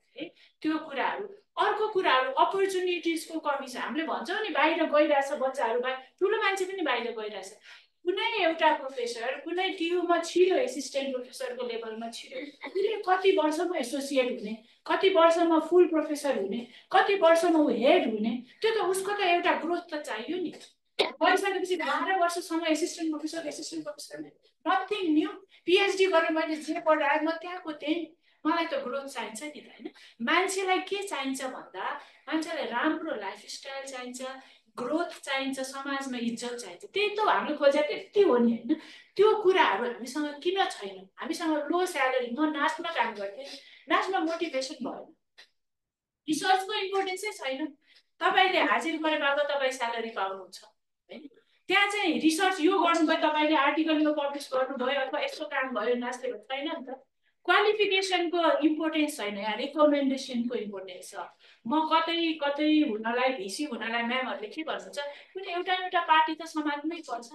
C: त्यो कुराहरू अर्को कुराहरू अपर्च्युनिटिजको कमी छ। हामीले भन्छौँ नि बाहिर गइरहेछ बच्चाहरू बाहिर ठुलो मान्छे पनि बाहिर गइरहेछ। कुनै एउटा प्रोफेसर कुनै टियुमा छिर्यो एसिस्टेन्ट प्रोफेसरको लेभलमा छिर्यो उसले कति वर्षमा एसोसिएट हुने कति वर्षमा फुल प्रोफेसर हुने कति वर्षमा ऊ हेड हुने त्यो त उसको त एउटा ग्रोथ त चाहियो नि। गरिसकेपछि बाह्र वर्षसम्म assistant professor assistant professor nothing new PhD गरेर मैले जे पढाएँ म त्यहाँको त्यही मलाई त ग्रोथ चाहिन्छ नि त होइन? मान्छेलाई के चाहिन्छ भन्दा मान्छेलाई राम्रो लाइफस्टाइल चाहिन्छ ग्रोथ चाहिन्छ समाजमा इज्जत चाहिन्छ। त्यही त हामीले खोजेर त्यति हो नि होइन? त्यो कुराहरू हामीसँग किन छैन हामीसँग लो स्यालेरी म नाच्न काम गर्थेँ। नाच्न मोटिभेसन भएन। रिसर्चको इम्पोर्टेन्सै छैन। तपाईँले हाजिर गरे बाबा तपाईँ स्यालेरी पाउनुहुन्छ होइन? त्यहाँ चाहिँ रिसर्च यो गर्नुभयो तपाईँले आर्टिकल यो पब्लिस गर्नुभयो अथवा यस्तो काम भयो नाच्दै छैन नि त। क्वालिफिकेसनको इम्पोर्टेन्स छैन यहाँ रिकमेन्डेसनको इम्पोर्टेन्स छ। म कतै कतै हुनलाई भिसी हुनलाई म्यामहरूले के भन्नुहुन्छ कुनै एउटा एउटा पार्टी त समाजमै पर्छ।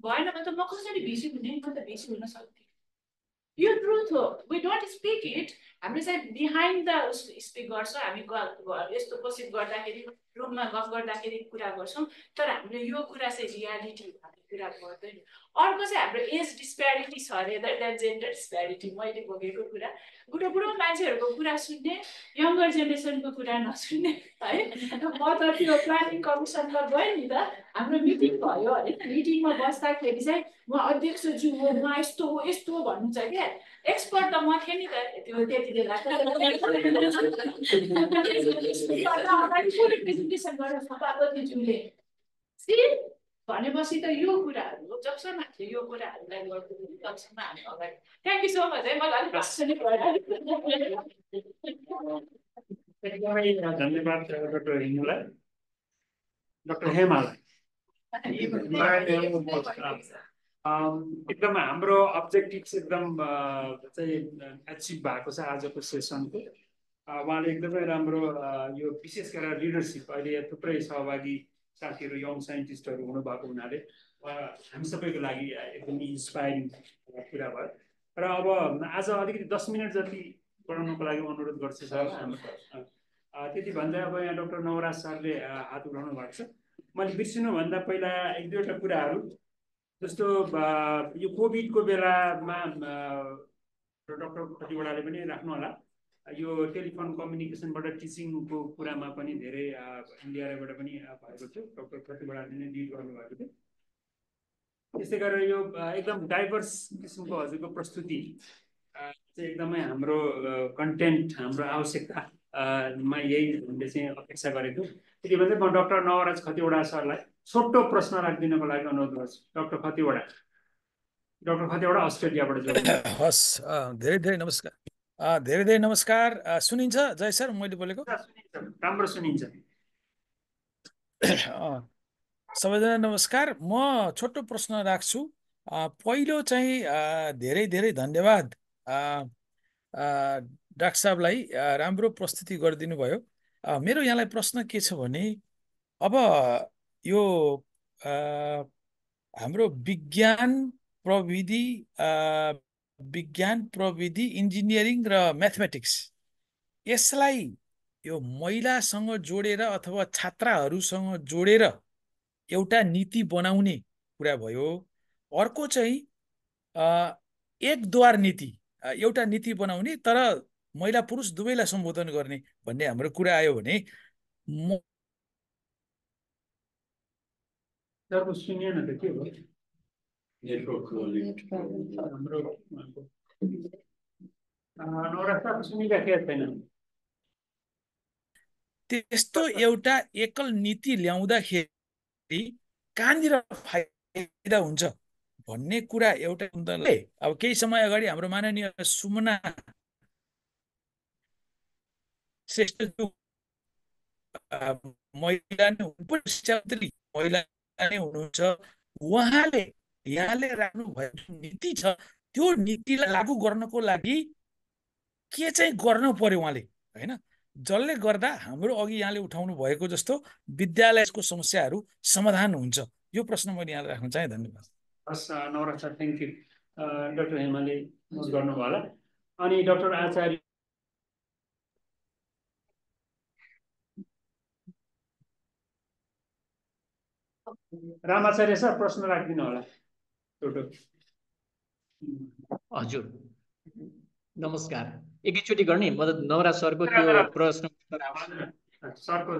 C: भएन भने त म कसरी भिसी हुने? म त भिसी हुन सक्थेँ यो ट्रुथ हो। वी डोन्ट स्पिक इट हामीले चाहिँ बिहाइन्ड द स्पिक गर्छ। हामी यस्तो कोसिस गर्दाखेरि रुममा गफ गर्दाखेरि कुरा गर्छौँ। तर हामीले यो कुरा चाहिँ रियालिटी कुरा गर्दैन। अर्को चाहिँ हाम्रो एज डिस्प्यारिटी छ अरे द्याट जेन्डर डिस्प्यारिटी मैले भोगेको कुरा बुढो बुढो मान्छेहरूको कुरा सुन्ने यङ्गर जेनेरेसनको कुरा नसुन्ने है? म त त्यो प्लानिङ कमिसनमा गएँ नि त हाम्रो मिटिङ भयो होइन मिटिङमा बस्दाखेरि चाहिँ म अध्यक्षज्यू हो म यस्तो हो यस्तो हो भन्नु छ क्या। एक्सपर्ट त म थिएँ नि त त्यो त्यति बेला। प्रेजेन्टेसन गरेर सभापतिज्यूले भनेपछि त यो कुराहरू हो जबसम्म हामीले यो कुराहरूलाई तबसम्म हामी अगाडि थ्याङ्क यू सो मच है मलाई अलिक प्रश्न
A: एकदमै धन्यवाद डक्टर हिमुलाई डक्टर हेमालाई एकदम हाम्रो अब्जेक्टिभ एकदम चाहिँ एचिभ भएको छ आजको सेसनको उहाँले एकदमै राम्रो यो विशेष गरेर लिडरसिप अहिले थुप्रै सहभागी साथीहरू यङ साइन्टिस्टहरू हुनुभएको हुनाले हामी सबैको लागि एकदमै इन्सपायरिङ कुरा भयो। र अब आज अलिकति दस मिनट जति बढाउनुको लागि अनुरोध गर्छु सर। त्यति भन्दा अब यहाँ डक्टर नवराज सरले हात उठाउनु भएको छ। मैले बिर्सिनुभन्दा पहिला एक दुईवटा कुराहरू जस्तो यो कोभिडको बेलामा डक्टर कतिवटाले पनि राख्नु होला यो टेलिफोन कम्युनिकेसनबाट टिचिङको कुरामा पनि धेरै इन्डियाबाट पनि भएको थियो। डक्टर प्रतिबाट नै लिड गर्नुभएको थियो। त्यस्तै गरेर यो एकदम डाइभर्स किसिमको हजुरको प्रस्तुति चाहिँ एकदमै हाम्रो कन्टेन्ट हाम्रो आवश्यकता अ, मा यही हामीले चाहिँ अपेक्षा गरेको। त्यति भन्दै म डक्टर नवराज खतिवडा सरलाई छोटो प्रश्न राखिदिनको लागि अनुरोध गर्छु। डक्टर खतिवडा डक्टर खतिवडा अस्ट्रेलियाबाट
E: हस् धेरै धेरै नमस्कार। धेरै धेरै नमस्कार। सुनिन्छ? जय सर मैले बोलेको?
A: सुनिन्छ। राम्रो सुनिन्छ।
E: सबैजना नमस्कार। म छोटो प्रश्न राख्छु। पहिलो चाहिँ धेरै धेरै धन्यवाद। डाक्टर साहबलाई राम्रो प्रस्तुति गरिदिनु भयो। मेरो यहाँलाई प्रश्न के छ भने अब यो हाम्रो विज्ञान प्रविधि विज्ञान प्रविधि इन्जिनियरिङ र म्याथमेटिक्स यसलाई यो महिलासँग जोडेर अथवा छात्राहरूसँग जोडेर एउटा नीति बनाउने कुरा भयो। अर्को चाहिँ एकद्वार नीति एउटा नीति बनाउने तर महिला पुरुष दुवैलाई सम्बोधन गर्ने भन्ने हाम्रो कुरा आयो भने म त्यस्तो एउटा एकल नीति ल्याउँदाखेरि कहाँनिर फाइदा हुन्छ भन्ने कुरा एउटा अब केही समय अगाडि हाम्रो माननीय सुमना महिला नै हुनु शिक्षा मन्त्री महिला नै हुनुहुन्छ उहाँले यहाँले राख्नु भएको नीति छ त्यो नीतिलाई लागू गर्नको लागि के चाहिँ गर्नु पर्यो उहाँले होइन? जसले गर्दा हाम्रो अघि यहाँले उठाउनु भएको जस्तो विद्यालयको समस्याहरू समाधान हुन्छ यो प्रश्न मैले यहाँलाई राख्न चाहेँ धन्यवाद।
A: हस् Nawaraj sir thank you doctor हेमाले गर्नुभयो होला। अनि डक्टर आचार्य रामाचार्य सर प्रश्न राखिदिनु होला।
F: हजुर। नमस्कार। एकैचोटि गर्ने म त नवराज सरको त्यो प्रश्न।
A: सरको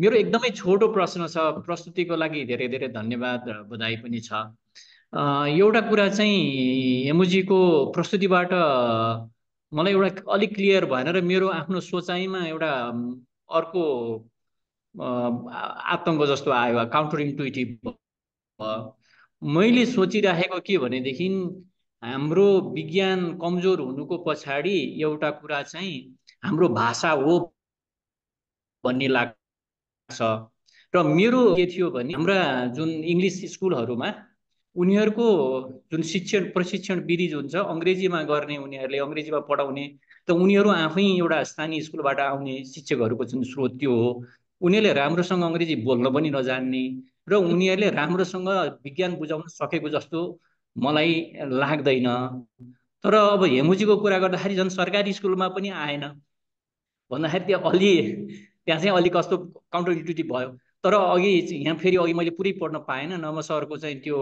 F: मेरो एकदमै छोटो प्रश्न छ। प्रस्तुतिको लागि धेरै धेरै धन्यवाद बधाई पनि छ। एउटा कुरा चाहिँ एमुजीको प्रस्तुतिबाट मलाई एउटा अलिक क्लियर भएन र मेरो आफ्नो सोचाइमा एउटा अर्को आतङ्क जस्तो आयो। काउन्टर इन्टुइटिभ मैले सोचिराखेको के भनेदेखि हाम्रो विज्ञान कमजोर हुनुको पछाडि एउटा कुरा चाहिँ हाम्रो भाषा हो भन्ने लाग्छ। र मेरो के थियो भने हाम्रा जुन इङ्ग्लिस स्कुलहरूमा उनीहरूको जुन शिक्षण प्रशिक्षण विधि जुन छ अङ्ग्रेजीमा गर्ने उनीहरूले अङ्ग्रेजीमा पढाउने त उनीहरू आफै एउटा स्थानीय स्कुलबाट आउने शिक्षकहरूको जुन स्रोत त्यो हो उनीहरूले राम्रोसँग अङ्ग्रेजी बोल्न पनि नजान्ने र उनीहरूले राम्रोसँग विज्ञान बुझाउन सकेको जस्तो मलाई लाग्दैन। तर अब हेमुजीको कुरा गर्दाखेरि झन् सरकारी स्कुलमा पनि आएन। भन्दाखेरि त्यो अलि त्यहाँ चाहिँ अलिक कस्तो काउन्टर इन्टुटिभ भयो। तर अघि यहाँ फेरि अघि मैले पुरै पढ्न पाएन। नम सरको चाहिँ त्यो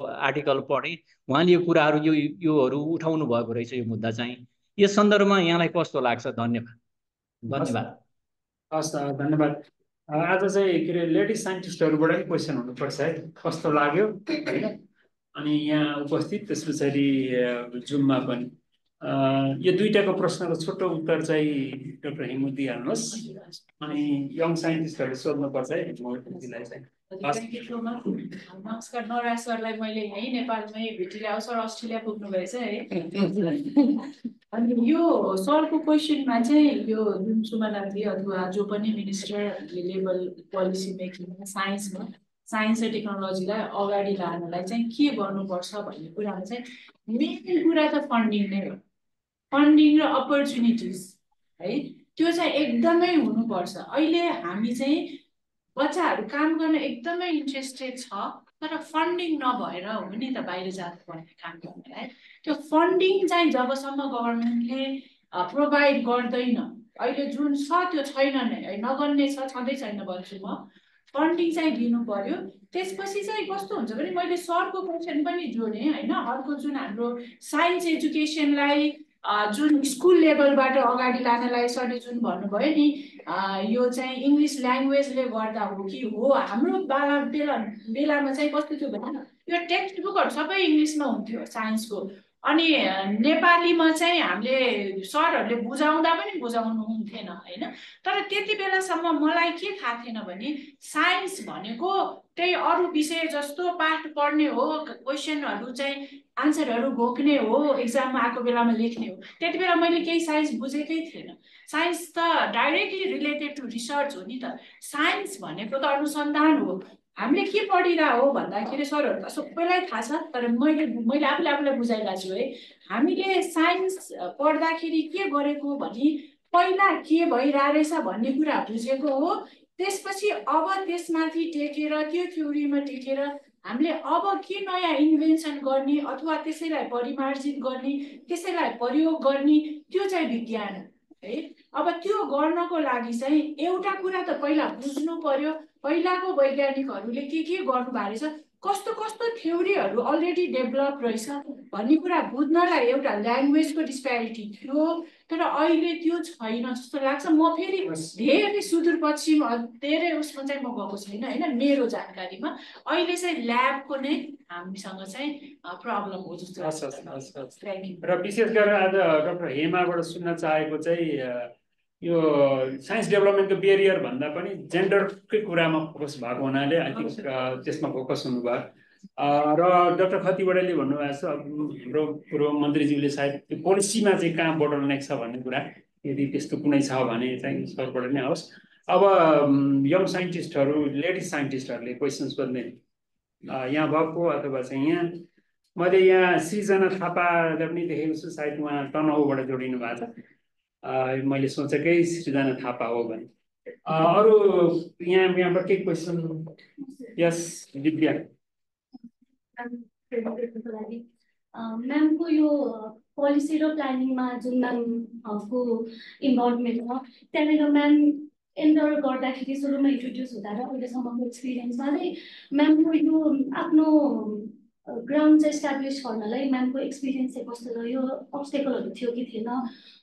F: आर्टिकल पढेँ। उहाँले यो कुराहरू यो योहरू उठाउनु भएको रहेछ यो मुद्दा चाहिँ। यस सन्दर्भमा यहाँलाई कस्तो लाग्छ? धन्यवाद। धन्यवाद।
A: हस् धन्यवाद। आज चाहिँ के अरे लेडिज साइन्टिस्टहरूबाट पनि क्वेसन हुनुपर्छ है। कस्तो लाग्यो होइन? अनि यहाँ उपस्थित त्यस पछाडि जुममा पनि। यो दुइटाको प्रश्नको छोटो उत्तर चाहिँ डक्टर हिमु दिइहाल्नुहोस् अनि यङ साइन्टिस्टहरूले सोध्नुपर्छ है हिमुलाई चाहिँ।
C: नमस्कार नवराज सरलाई मैले यहीँ नेपालमै भेटिरहेको सर अस्ट्रेलिया पुग्नुभएछ है। अनि यो सरको क्वेसनमा चाहिँ यो जुन सुमनाले अथवा जो पनि मिनिस्टर लेभल पोलिसी मेकिङमा साइन्समा साइन्स र टेक्नोलोजीलाई अगाडि लानलाई चाहिँ के गर्नुपर्छ भन्ने कुरामा चाहिँ मेन कुरा त फन्डिङ नै हो। फन्डिङ र अपर्च्युनिटिज है त्यो चाहिँ एकदमै हुनुपर्छ। अहिले हामी चाहिँ बच्चाहरू काम गर्न एकदमै इन्ट्रेस्टेड छ तर फन्डिङ नभएर हो नि त बाहिर जानुपर्ने काम गर्नलाई। त्यो फन्डिङ चाहिँ जबसम्म गभर्मेन्टले प्रोभाइड गर्दैन अहिले जुन छ त्यो छैन नै नगर्ने छ छँदै छैन भन्छु म। फन्डिङ चाहिँ दिनु पर्यो। त्यसपछि चाहिँ कस्तो हुन्छ भने मैले सरको क्वेसन पनि जोडेँ होइन? अर्को जुन हाम्रो साइन्स एजुकेसनलाई जुन स्कुल लेभलबाट अगाडि लानलाई सरले जुन भन्नुभयो नि यो चाहिँ इङ्ग्लिस ल्याङ्ग्वेजले गर्दा हो कि हो हाम्रो बेला बेला बेलामा चाहिँ कस्तो थियो भने त्यो टेक्स्ट बुकहरू सबै इङ्ग्लिसमा हुन्थ्यो साइन्सको। अनि नेपालीमा चाहिँ हामीले सरहरूले बुझाउँदा पनि बुझाउनु हुन्थेन होइन? तर त्यति बेलासम्म मलाई के थाहा थिएन भने साइन्स भनेको त्यही अरू विषय जस्तो पाठ पढ्ने हो क्वेसनहरू चाहिँ आन्सरहरू घोक्ने हो इक्जाममा आएको बेलामा लेख्ने हो। त्यति बेला मैले केही साइन्स बुझेकै थिएन। साइन्स त डाइरेक्टली रिलेटेड टु रिसर्च हो नि त। साइन्स भनेको त अनुसन्धान हो। हामीले के पढिरह हो भन्दाखेरि सरहरू त सबैलाई थाहा छ तर मैले मैले आफूले आफूलाई बुझाइरहेको छु है। हामीले साइन्स पढ्दाखेरि के गरेको भने पहिला के भइरहेछ भन्ने कुरा बुझेको हो। त्यसपछि अब त्यसमाथि टेकेर त्यो थ्योरीमा टेकेर हामीले अब के नयाँ इन्भेन्सन गर्ने अथवा त्यसैलाई परिमार्जित गर्ने त्यसैलाई प्रयोग गर्ने त्यो चाहिँ विज्ञान है। अब त्यो गर्नको लागि चाहिँ एउटा कुरा त पहिला बुझ्नु पर्यो पहिलाको वैज्ञानिकहरूले के के गर्नुभएको रहेछ कस्तो कस्तो थ्योरीहरू अलरेडी डेभलप रहेछ भन्ने कुरा बुझ्नलाई एउटा ल्याङ्ग्वेजको डिस्प्यारिटी थियो तर अहिले त्यो छैन जस्तो लाग्छ। म फेरि धेरै सुदूरपश्चिम धेरै उसमा चाहिँ म गएको छैन होइन? मेरो जानकारीमा अहिले चाहिँ ल्याबको नै हामीसँग चाहिँ प्रब्लम हो जस्तो यू
A: र विशेष गरेर आज डक्टर हेमाबाट सुन्न चाहेको चाहिँ यो साइन्स डेभलपमेन्टको बेरियर भन्दा पनि जेन्डरकै कुरामा फोकस भएको हुनाले आई थिङ्क त्यसमा फोकस हुनुभयो। र डक्टर खतिवडाले भन्नुभएको छ अब हाम्रो पूर्व मन्त्रीज्यूले सायद त्यो पोलिसीमा चाहिँ कहाँ बोटल नेक छ भन्ने कुरा। यदि त्यस्तो कुनै छ भने चाहिँ सरबाट नै आओस्। अब यङ साइन्टिस्टहरू लेडिज साइन्टिस्टहरूले क्वेसन्स सोध्ने यहाँ भएको अथवा चाहिँ यहाँ मैले यहाँ सृजना थापालाई पनि देखेको छु सायद उहाँ तनहुबाट जोडिनु भएको छ। मैले सोचेकै सृजना थापा हो भने। अरू यहाँ यहाँबाट केही क्वेसन यस दिव्या
G: म्यामको यो पोलिसी र प्लानिङमा जुन म्यामको इन्भल्भमेन्ट छ त्यहाँनिर म्याम एन्टर गर्दाखेरि सुरुमा इन्ट्रोड्युस हुँदा र अहिलेसम्मको एक्सपिरियन्समा चाहिँ म्यामको यो आफ्नो ग्राउन्ड चाहिँ इस्टाब्लिस गर्नलाई म्यामको एक्सपिरियन्स चाहिँ कस्तो रह्यो अब्सटेकलहरू थियो कि थिएन?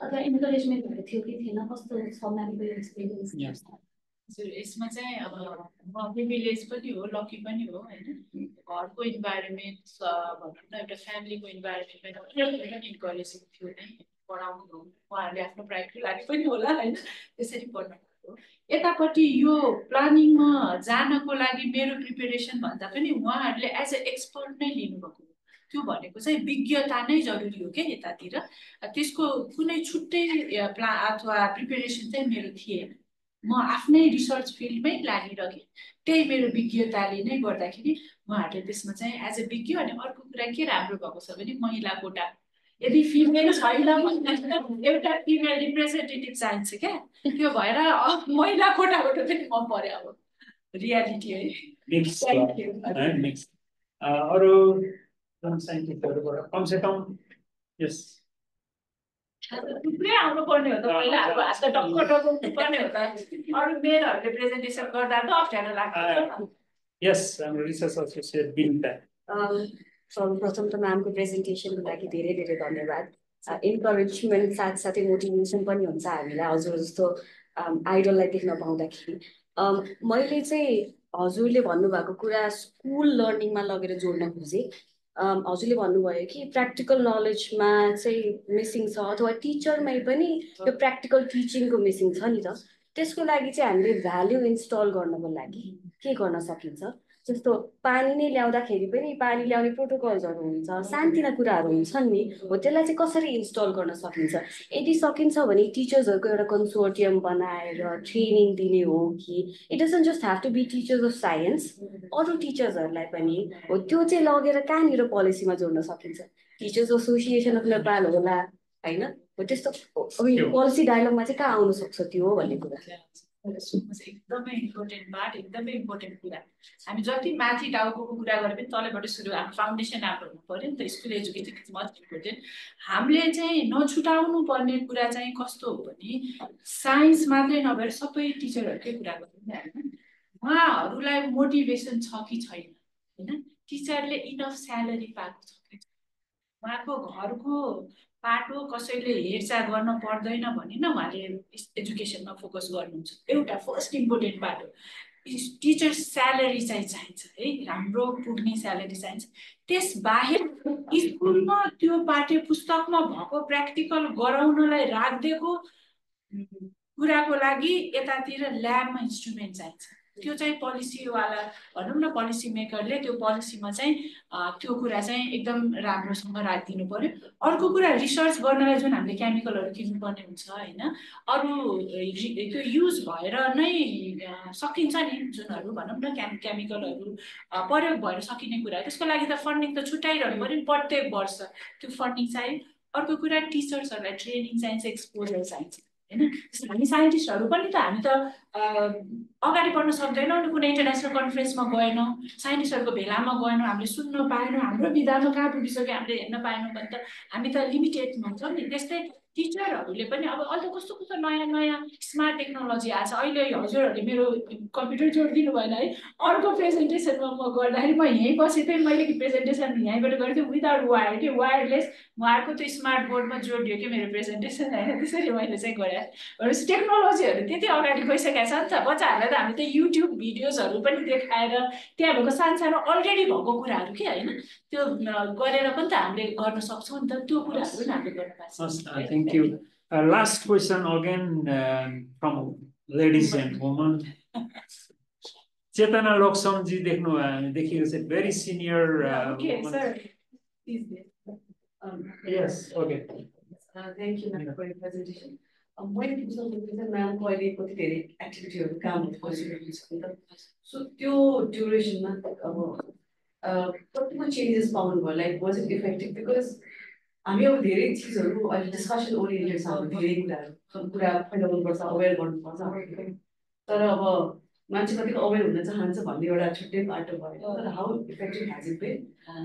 G: अथवा इन्करेजमेन्टहरू थियो कि थिएन? कस्तो छ म्यामको यो एक्सपिरियन्स
C: हजुर यसमा चाहिँ अब म प्रिभिलेज पनि हो लकी पनि हो होइन? घरको इन्भाइरोमेन्ट भनौँ न एउटा फ्यामिलीको इन्भाइरोमेन्ट पनि इन्करेजिङ थियो नै पढाउनु उहाँहरूले आफ्नो प्राइभेट लागि पनि होला होइन? त्यसरी पढ्नु यतापट्टि यो प्लानिङमा जानको लागि मेरो प्रिपेरेसन भन्दा पनि उहाँहरूले एज अ एक्सपर्ट नै लिनुभएको त्यो भनेको चाहिँ विज्ञता नै जरुरी हो क्या यतातिर। त्यसको कुनै छुट्टै प्ला अथवा प्रिपेरेसन चाहिँ मेरो थिएन। म आफ्नै रिसर्च फिल्डमै लागिरहेँ त्यही मेरो विज्ञताले नै गर्दाखेरि उहाँहरूले त्यसमा चाहिँ एज अ विज्ञ अनि अर्को कुरा के राम्रो भएको छ भने महिला कोटा। यदि फिमेल छैन भने एउटा फिमेल रिप्रेजेन्टेटिभ चाहिन्छ क्या। त्यो भएर महिला कोटाबाट पनि म पऱ्यो अब। रियालिटी है।
A: अरू साइन्टिस्टहरूबाट कमसेकम यस
C: थुप्रै आउनु पर्ने हो त। महिलाहरूको हात त टक्क टक्क पर्ने हो त। अरू मेलहरूले प्रेजेन्टेसन गर्दा त अप्ठ्यारो लाग्छ।
A: यस हाम्रो रिसर्च एसोसिएट बिनिता
H: सर्वप्रथम त म्यामको प्रेजेन्टेसनको लागि धेरै धेरै धन्यवाद। इन्करेजमेन्ट साथसाथै मोटिभेसन पनि हुन्छ हामीलाई हजुर जस्तो आइडललाई देख्न पाउँदाखेरि। मैले चाहिँ हजुरले भन्नुभएको कुरा स्कुल लर्निङमा लगेर जोड्न खोजेँ। हजुरले भन्नुभयो कि प्र्याक्टिकल नलेजमा चाहिँ मिसिङ छ अथवा टिचरमै पनि यो प्र्याक्टिकल टिचिङको मिसिङ छ नि त। त्यसको लागि चाहिँ हामीले भ्याल्यु इन्स्टल गर्नको लागि के गर्न सकिन्छ? जस्तो पानी नै ल्याउँदाखेरि पनि पानी ल्याउने प्रोटोकल्सहरू हुन्छ सानतिना कुराहरू हुन्छन् नि हो त्यसलाई चाहिँ कसरी इन्स्टल गर्न सकिन्छ? यदि सकिन्छ भने टिचर्सहरूको एउटा कन्सोर्टियम बनाएर ट्रेनिङ दिने हो कि? It doesn't just have to be teachers of science अरू टिचर्सहरूलाई पनि हो त्यो चाहिँ लगेर कहाँनिर पोलिसीमा जोड्न सकिन्छ? टिचर्स एसोसिएसन अफ नेपाल होला होइन? हो त्यस्तो पोलिसी डायलगमा चाहिँ कहाँ आउन सक्छ त्यो भन्ने कुरा।
C: एकदमै इम्पोर्टेन्ट पार्ट एकदमै इम्पोर्टेन्ट कुरा। हामी जति माथि टाउको कुरा गरे पनि तलबाट सुरु हाम्रो फाउन्डेसन राम्रो हुनु पऱ्यो नि त school education is must important हामीले चाहिँ नछुटाउनु पर्ने कुरा चाहिँ कस्तो हो भने साइन्स मात्रै नभएर सबै टिचरहरूकै कुरा गरौँ नि होइन उहाँहरूलाई मोटिभेसन छ कि छैन होइन? टिचरले इनफ स्यालेरी पाएको छ कि? उहाँको घरको पाटो कसैले हेरचाह गर्न पर्दैन भने न उहाँले एजुकेसनमा फोकस गर्नुहुन्छ। एउटा फर्स्ट इम्पोर्टेन्ट पाटो। टिचर स्यालेरी चाहिँ चाहिन्छ है? राम्रो पुग्ने स्यालेरी चाहिन्छ। त्यस बाहेक स्कुलमा त्यो पाठ्य पुस्तकमा भएको प्र्याक्टिकल गराउनलाई राखिदिएको कुराको लागि यतातिर ल्याबमा इन्स्ट्रुमेन्ट चाहिन्छ। त्यो चाहिँ पोलिसीवाला भनौँ न पोलिसी मेकरले त्यो पोलिसीमा चाहिँ त्यो कुरा चाहिँ एकदम राम्रोसँग राखिदिनु पर्यो। अर्को कुरा रिसर्च गर्नलाई जुन हामीले केमिकलहरू किन्नुपर्ने हुन्छ होइन? अरू त्यो युज भएर नै सकिन्छ नि जुनहरू भनौँ न केम केमिकलहरू प्रयोग भएर सकिने कुरा त्यसको लागि त फन्डिङ त छुट्याइरहनु पऱ्यो नि प्रत्येक वर्ष। त्यो फन्डिङ चाहियो। अर्को कुरा टिचर्सहरूलाई ट्रेनिङ चाहिन्छ एक्सपोजर चाहिन्छ। होइन? हामी साइन्टिस्टहरू पनि त हामी त अगाडि बढ्न सक्दैनौँ नि कुनै इन्टरनेसनल कन्फरेन्समा गएनौँ साइन्टिस्टहरूको भेलामा गएनौँ हामीले सुन्न पाएनौँ हाम्रो विधामा कहाँ पुगिसक्यो हामीले हेर्न पाएनौँ भने त हामी त लिमिटेड हुन्छौँ नि। त्यस्तै टिचरहरूले पनि अब अहिले कस्तो कस्तो नयाँ नयाँ स्मार्ट टेक्नोलोजी आएको छ। अहिले हजुरहरूले मेरो कम्प्युटर जोडिदिनु भएन है। अर्को प्रेजेन्टेसनमा म गर्दाखेरि म यहीँ बसेँ थिएँ मैले प्रेजेन्टेसन यहीँबाट गरेको थिएँ विदाउट वायर कि वायरलेस उहाँहरूको त्यो स्मार्ट बोर्डमा जोडियो कि मेरो प्रेजेन्टेसन होइन त्यसरी मैले चाहिँ गरेँ। भनेपछि टेक्नोलोजीहरू त्यति अगाडि गइसकेको छ नि त। बच्चाहरूलाई त हामी त युट्युब भिडियोजहरू पनि देखाएर त्यहाँ भएको सानसानो अलरेडी भएको कुराहरू के होइन? त्यो गरेर पनि त हामीले गर्न सक्छौँ नि त। त्यो कुराहरू पनि हामीले गर्न पाएको
A: Thank you. Uh, last question again um, from ladies and women. Chetana Loksamji देख्नु देखिएको छ very senior uh,
C: Okay,
A: woman.
C: sir.
I: Um,
A: Yes, okay.
I: uh, thank you, ma'am, for your presentation. Um, मैले बुझ्नु खोजेको म्यामको अहिले कति धेरै एक्टिभिटीहरू कामहरू गरिसकेको छ नि त सो त्यो ड्युरेसनमा अब कतिको चेन्जेस पाउनुभयो like was it effective because हामी अब धेरै चिजहरू अहिले डिस्कसन ओरिएन्टेड छ धेरै कुराहरू। कुरा फैलाउनुपर्छ अवेर गर्नुपर्छ तर अब मान्छे कतिको अवेर हुन चाहन्छ भन्ने एउटा छुट्टै बाटो भयो। तर how effective has it been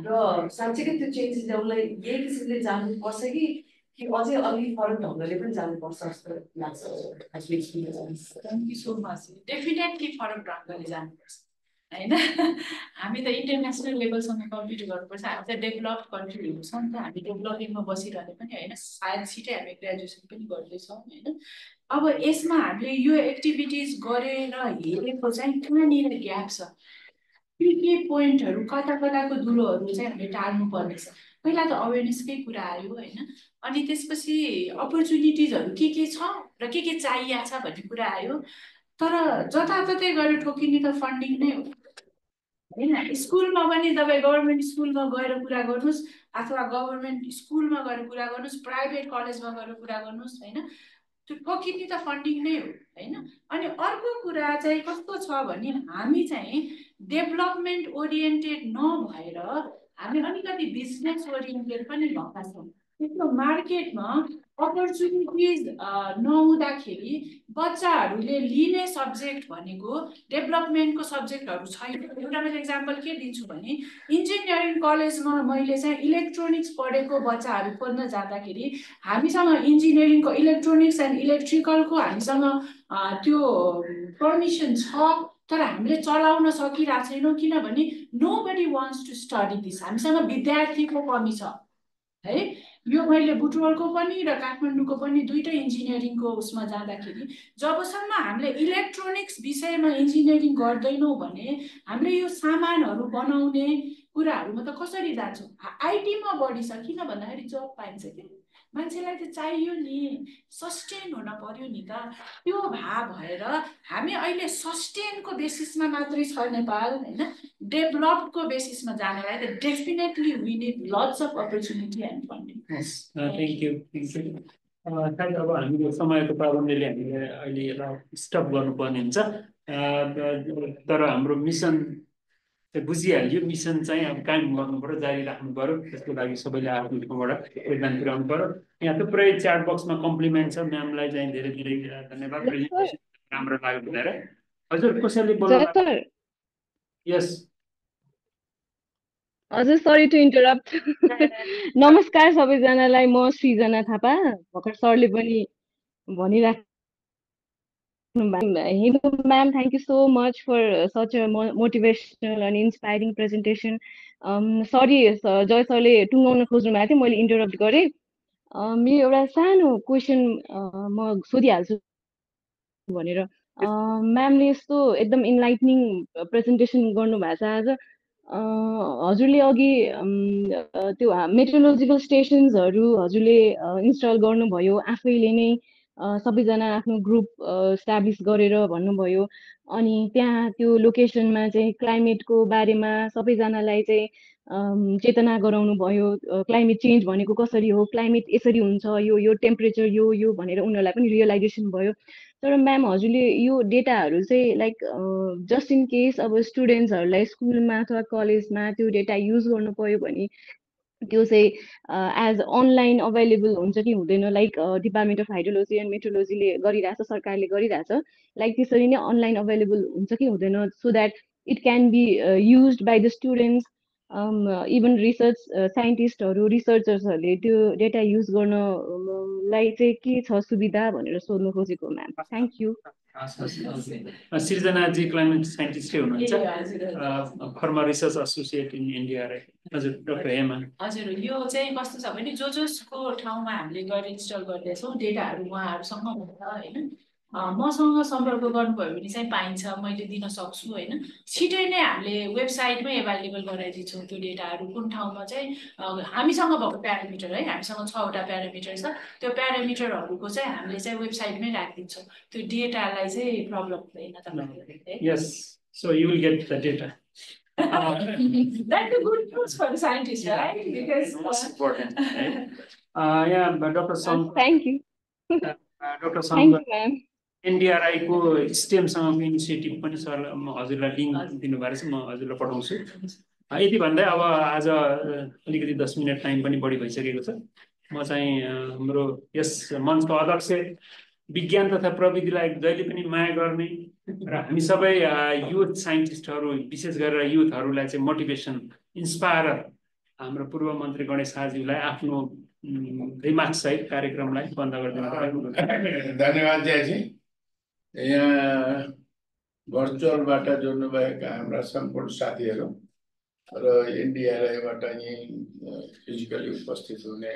I: र साँच्चीकै त्यो चेन्जेस ल्याउनलाई यही किसिमले जानुपर्छ कि कि अझै अलिक फरक ढङ्गले पनि जानुपर्छ जस्तो लाग्छ।
C: Thank you so much. Definitely फरक ढङ्गले जानुपर्छ होइन? हामी त इन्टरनेसनल लेभलसँग कम्पिट गर्नुपर्छ। हामी त डेभलप कन्ट्रीहरू छौँ नि त। हामी डेभलपिङमा बसिरहने पनि होइन सायद छिटै हामी ग्रेजुएसन पनि गर्दैछौँ होइन? अब यसमा हामीले यो एक्टिभिटिज गरेर हेरेको चाहिँ कहाँनिर ग्याप छ? के के पोइन्टहरू कता कताको दुलोहरू चाहिँ हामीले टाल्नु पर्नेछ पहिला त अवेरनेसकै कुरा आयो होइन? अनि त्यसपछि अपर्च्युनिटिजहरू के के छ र के के चाहिएको छ भन्ने कुरा आयो। तर जताततै गएर ठोकिने त फन्डिङ नै हो। होइन स्कुलमा पनि तपाईँ गभर्मेन्ट स्कुलमा गएर कुरा गर्नुहोस् अथवा गभर्मेन्ट स्कुलमा गएर कुरा गर्नुहोस् प्राइभेट कलेजमा गएर कुरा गर्नुहोस् होइन। त्यो ठोकिने त फन्डिङ नै हो होइन। अनि अर्को कुरा चाहिँ कस्तो छ भने हामी चाहिँ डेभलपमेन्ट ओरिएन्टेड नभएर हामी अलिकति बिजनेस ओरिएन्टेड पनि भएका छौँ। त्यो मार्केटमा अपर्च्युनिटिज नहुँदाखेरि बच्चाहरूले लिने सब्जेक्ट भनेको डेभलपमेन्टको सब्जेक्टहरू छैन। एउटा मैले इक्जाम्पल के दिन्छु भने इन्जिनियरिङ कलेजमा मैले चाहिँ इलेक्ट्रोनिक्स पढेको बच्चाहरू पढ्न जाँदाखेरि हामीसँग इन्जिनियरिङको इलेक्ट्रोनिक्स एन्ड इलेक्ट्रिकलको हामीसँग त्यो पर्मिसन छ तर हामीले चलाउन सकिरहेको छैनौँ किनभने nobody wants to study this हामीसँग विद्यार्थीको कमी छ है? यो मैले बुटवलको पनि र काठमाडौँको पनि दुइटै इन्जिनियरिङको उसमा जाँदाखेरि जबसम्म हामीले इलेक्ट्रोनिक्स विषयमा इन्जिनियरिङ गर्दैनौँ भने हामीले यो सामानहरू बनाउने कुराहरूमा त कसरी जान्छौँ? आइटीमा बढी छ किन भन्दाखेरि जब पाइन्छ कि मान्छेलाई त चाहियो नि सस्टेन हुन पर्यो नि त। त्यो भा भएर हामी अहिले सस्टेनको बेसिसमा मात्रै छ नेपाल होइन? डेभलपको बेसिसमा जानलाई त definitely we need lots of opportunity and funding
A: thank you thank you सायद अब हाम्रो समयको पाबन्दीले हामीले अहिले यसलाई स्टप गर्नुपर्ने हुन्छ। अ, तर हाम्रो मिसन चाहिँ बुझिहाल्यो मिसन चाहिँ अब कायम गर्नु पऱ्यो जारी राख्नु पऱ्यो त्यसको लागि सबैले आफ्नो ठाउँबाट योगदान पुर्याउनु पऱ्यो यहाँ थुप्रै च्याट बक्समा कम्प्लिमेन्ट छ म्यामलाई चाहिँ धेरै धेरै धन्यवाद प्रेजेन्टेसन राम्रो लाग्यो भनेर हजुर कसैले बोल्नु यस
J: हजुर सरी टु इन्टरप्ट नमस्कार सबैजनालाई म सृजना थापा भर्खर सरले पनि भनिराख्नु Hindu ma'am thank you so much for such a motivational अनि इन्सपाइरिङ प्रेजेन्टेसन सरी जय सरले टुङ्गाउन खोज्नु भएको थियो मैले इन्टरप्ट गरेँ। मेरो एउटा सानो क्वेसन म सोधिहाल्छु भनेर। म्यामले यस्तो एकदम इन्लाइटनिङ प्रेजेन्टेसन गर्नुभएको छ आज। हजुरले अघि त्यो मेट्रोलोजिकल स्टेसन्सहरू हजुरले इन्स्टल गर्नुभयो आफैले नै। सबैजना आफ्नो ग्रुप स्ट्याब्लिस गरेर भन्नुभयो। अनि त्यहाँ त्यो लोकेसनमा चाहिँ क्लाइमेटको बारेमा सबैजनालाई चाहिँ चेतना गराउनु भयो क्लाइमेट चेन्ज भनेको कसरी हो? क्लाइमेट यसरी हुन्छ यो यो टेम्परेचर यो यो भनेर उनीहरूलाई पनि रियलाइजेसन भयो। तर म्याम हजुरले यो डेटाहरू चाहिँ लाइक जस्ट इन केस अब स्टुडेन्ट्सहरूलाई स्कुलमा अथवा कलेजमा त्यो डेटा युज गर्नु पऱ्यो भने त्यो चाहिँ एज अनलाइन अभाइलेबल हुन्छ कि हुँदैन like department of hydrology and मेट्रोलोजीले गरिरहेछ सरकारले गरिरहेछ लाइक त्यसरी नै अनलाइन अभाइलेबल हुन्छ कि हुँदैन so that it can be use by the students even research साइन्टिस्टहरू रिसर्चर्सहरूले त्यो डेटा युज गर्नलाई चाहिँ के छ सुविधा भनेर सोध्नु खोजेको म्याम थ्याङ्क यू
A: सृजनाजी क्लाइमेट साइन्टिस्टै हुनुहुन्छ। Former research associate in India हजुर डक्टर हेमा
C: हजुर यो चाहिँ कस्तो छ भने जो जसको ठाउँमा हामीले गएर इन्स्टल गर्दैछौँ डेटाहरू उहाँहरूसँग हुन्छ होइन? मसँग सम्पर्क गर्नुभयो भने चाहिँ पाइन्छ मैले दिन सक्छु होइन छिटै नै हामीले वेबसाइटमै एभाइलेबल गराइदिन्छौँ त्यो डेटाहरू कुन ठाउँमा चाहिँ हामीसँग भएको प्यारामिटर है हामीसँग छवटा प्यारामिटर छ त्यो प्यारामिटरहरूको चाहिँ हामीले चाहिँ वेबसाइटमै राखिदिन्छौँ त्यो डेटालाई चाहिँ प्रब्लम हुँदैन
A: data.
C: That's a good news for the scientist, right? Because
A: Most important, right? Uh, yeah, but Dr. Song,
J: thank you
A: uh, Dr.
J: Thank
A: Song,
J: you ma'am
A: एनडिआरआईको स्टेमसँगको इनिसिएटिभ पनि सर म हजुरलाई लिङ्क दिनुभएको छ म हजुरलाई पठाउँछु। अ, यति भन्दै अब आज अलिकति दस मिनट टाइम पनि बढी भइसकेको छ। म चाहिँ हाम्रो यस मञ्चको अध्यक्ष विज्ञान तथा प्रविधिलाई जहिले पनि माया गर्ने र हामी सबै युथ साइन्टिस्टहरू विशेष गरेर युथहरूलाई चाहिँ मोटिभेसन इन्सपायर हाम्रो पूर्व मन्त्री गणेश शाहज्यूलाई आफ्नो रिमार्क्स सहित कार्यक्रमलाई बन्द गरिदिनु
D: धन्यवाद जयजी। यहाँ भर्चुअलबाट जोड्नुभएका हाम्रा सम्पूर्ण साथीहरू र एनडिआरआईबाट यहीँ फिजिकली उपस्थित हुने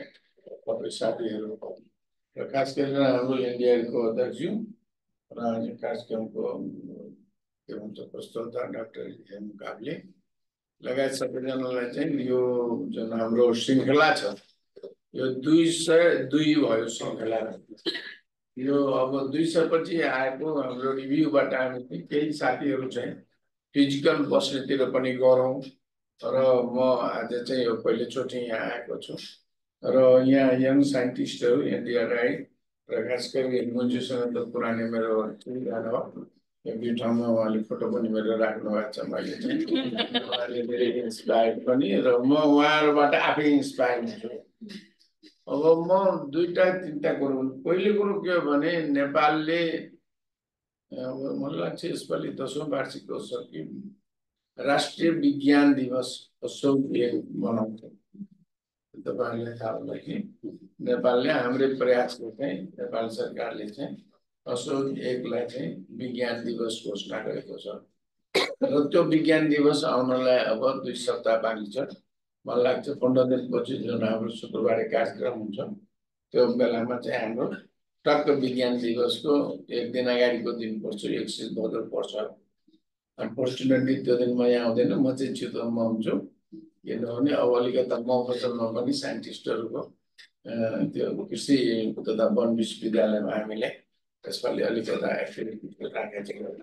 D: सबै साथीहरू र खास गरेर हाम्रो एनडिआरको अध्यक्षज्यू र कार्यक्रमको के भन्छ प्रस्तोता डाक्टर एम काब्ले लगायत सबैजनालाई चाहिँ यो जुन हाम्रो श्रृङ्खला छ यो दुई सय दुई भयो श्रृङ्खला यो अब दुई सय पछि आएको हाम्रो रिभ्यूबाट हामी केही साथीहरू चाहिँ फिजिकल बस्नेतिर पनि गरौँ। र म आज चाहिँ यो पहिलोचोटि यहाँ आएको छु। र यहाँ यङ साइन्टिस्टहरू एनडिआरआई र खास गरी मुन्जुसँग त पुरानै मेरो दुई ठाउँमा उहाँले फोटो पनि मेरो राख्नु भएको छ मैले चाहिँ। उहाँले धेरै इन्सपायर्ड पनि र म उहाँहरूबाट आफै इन्सपायर हुन्छु। अब म दुईटा तिनवटा कुरो पहिलो कुरो के हो भने नेपालले अब मलाई लाग्छ यसपालि दसौँ वार्षिक छ कि राष्ट्रिय विज्ञान दिवस एक मनाउँछ तपाईँहरूलाई थाहा होला कि नेपालले हाम्रै प्रयासले चाहिँ नेपाल सरकारले चाहिँ असोज एकलाई चाहिँ विज्ञान दिवस घोषणा गरेको छ र त्यो विज्ञान दिवस आउनलाई अब दुई सप्ताह बाँकी छ मलाई लाग्छ पन्ध्र दिनपछि जुन हाम्रो शुक्रबारे कार्यक्रम हुन्छ। त्यो बेलामा चाहिँ हाम्रो टक्क विज्ञान दिवसको एक दिन अगाडिको दिन पर्छ एक सय भदौ पर्छ। अनफोर्चुनेटली त्यो दिन म यहाँ आउँदैन म चाहिँ चितवनमा हुन्छु। किनभने अब अलिकता मफसलमा पनि साइन्टिस्टहरूको त्यो कृषि तथा वन विश्वविद्यालयमा हामीले यसपालि अलिकता एक्टिभिटी राखेको छ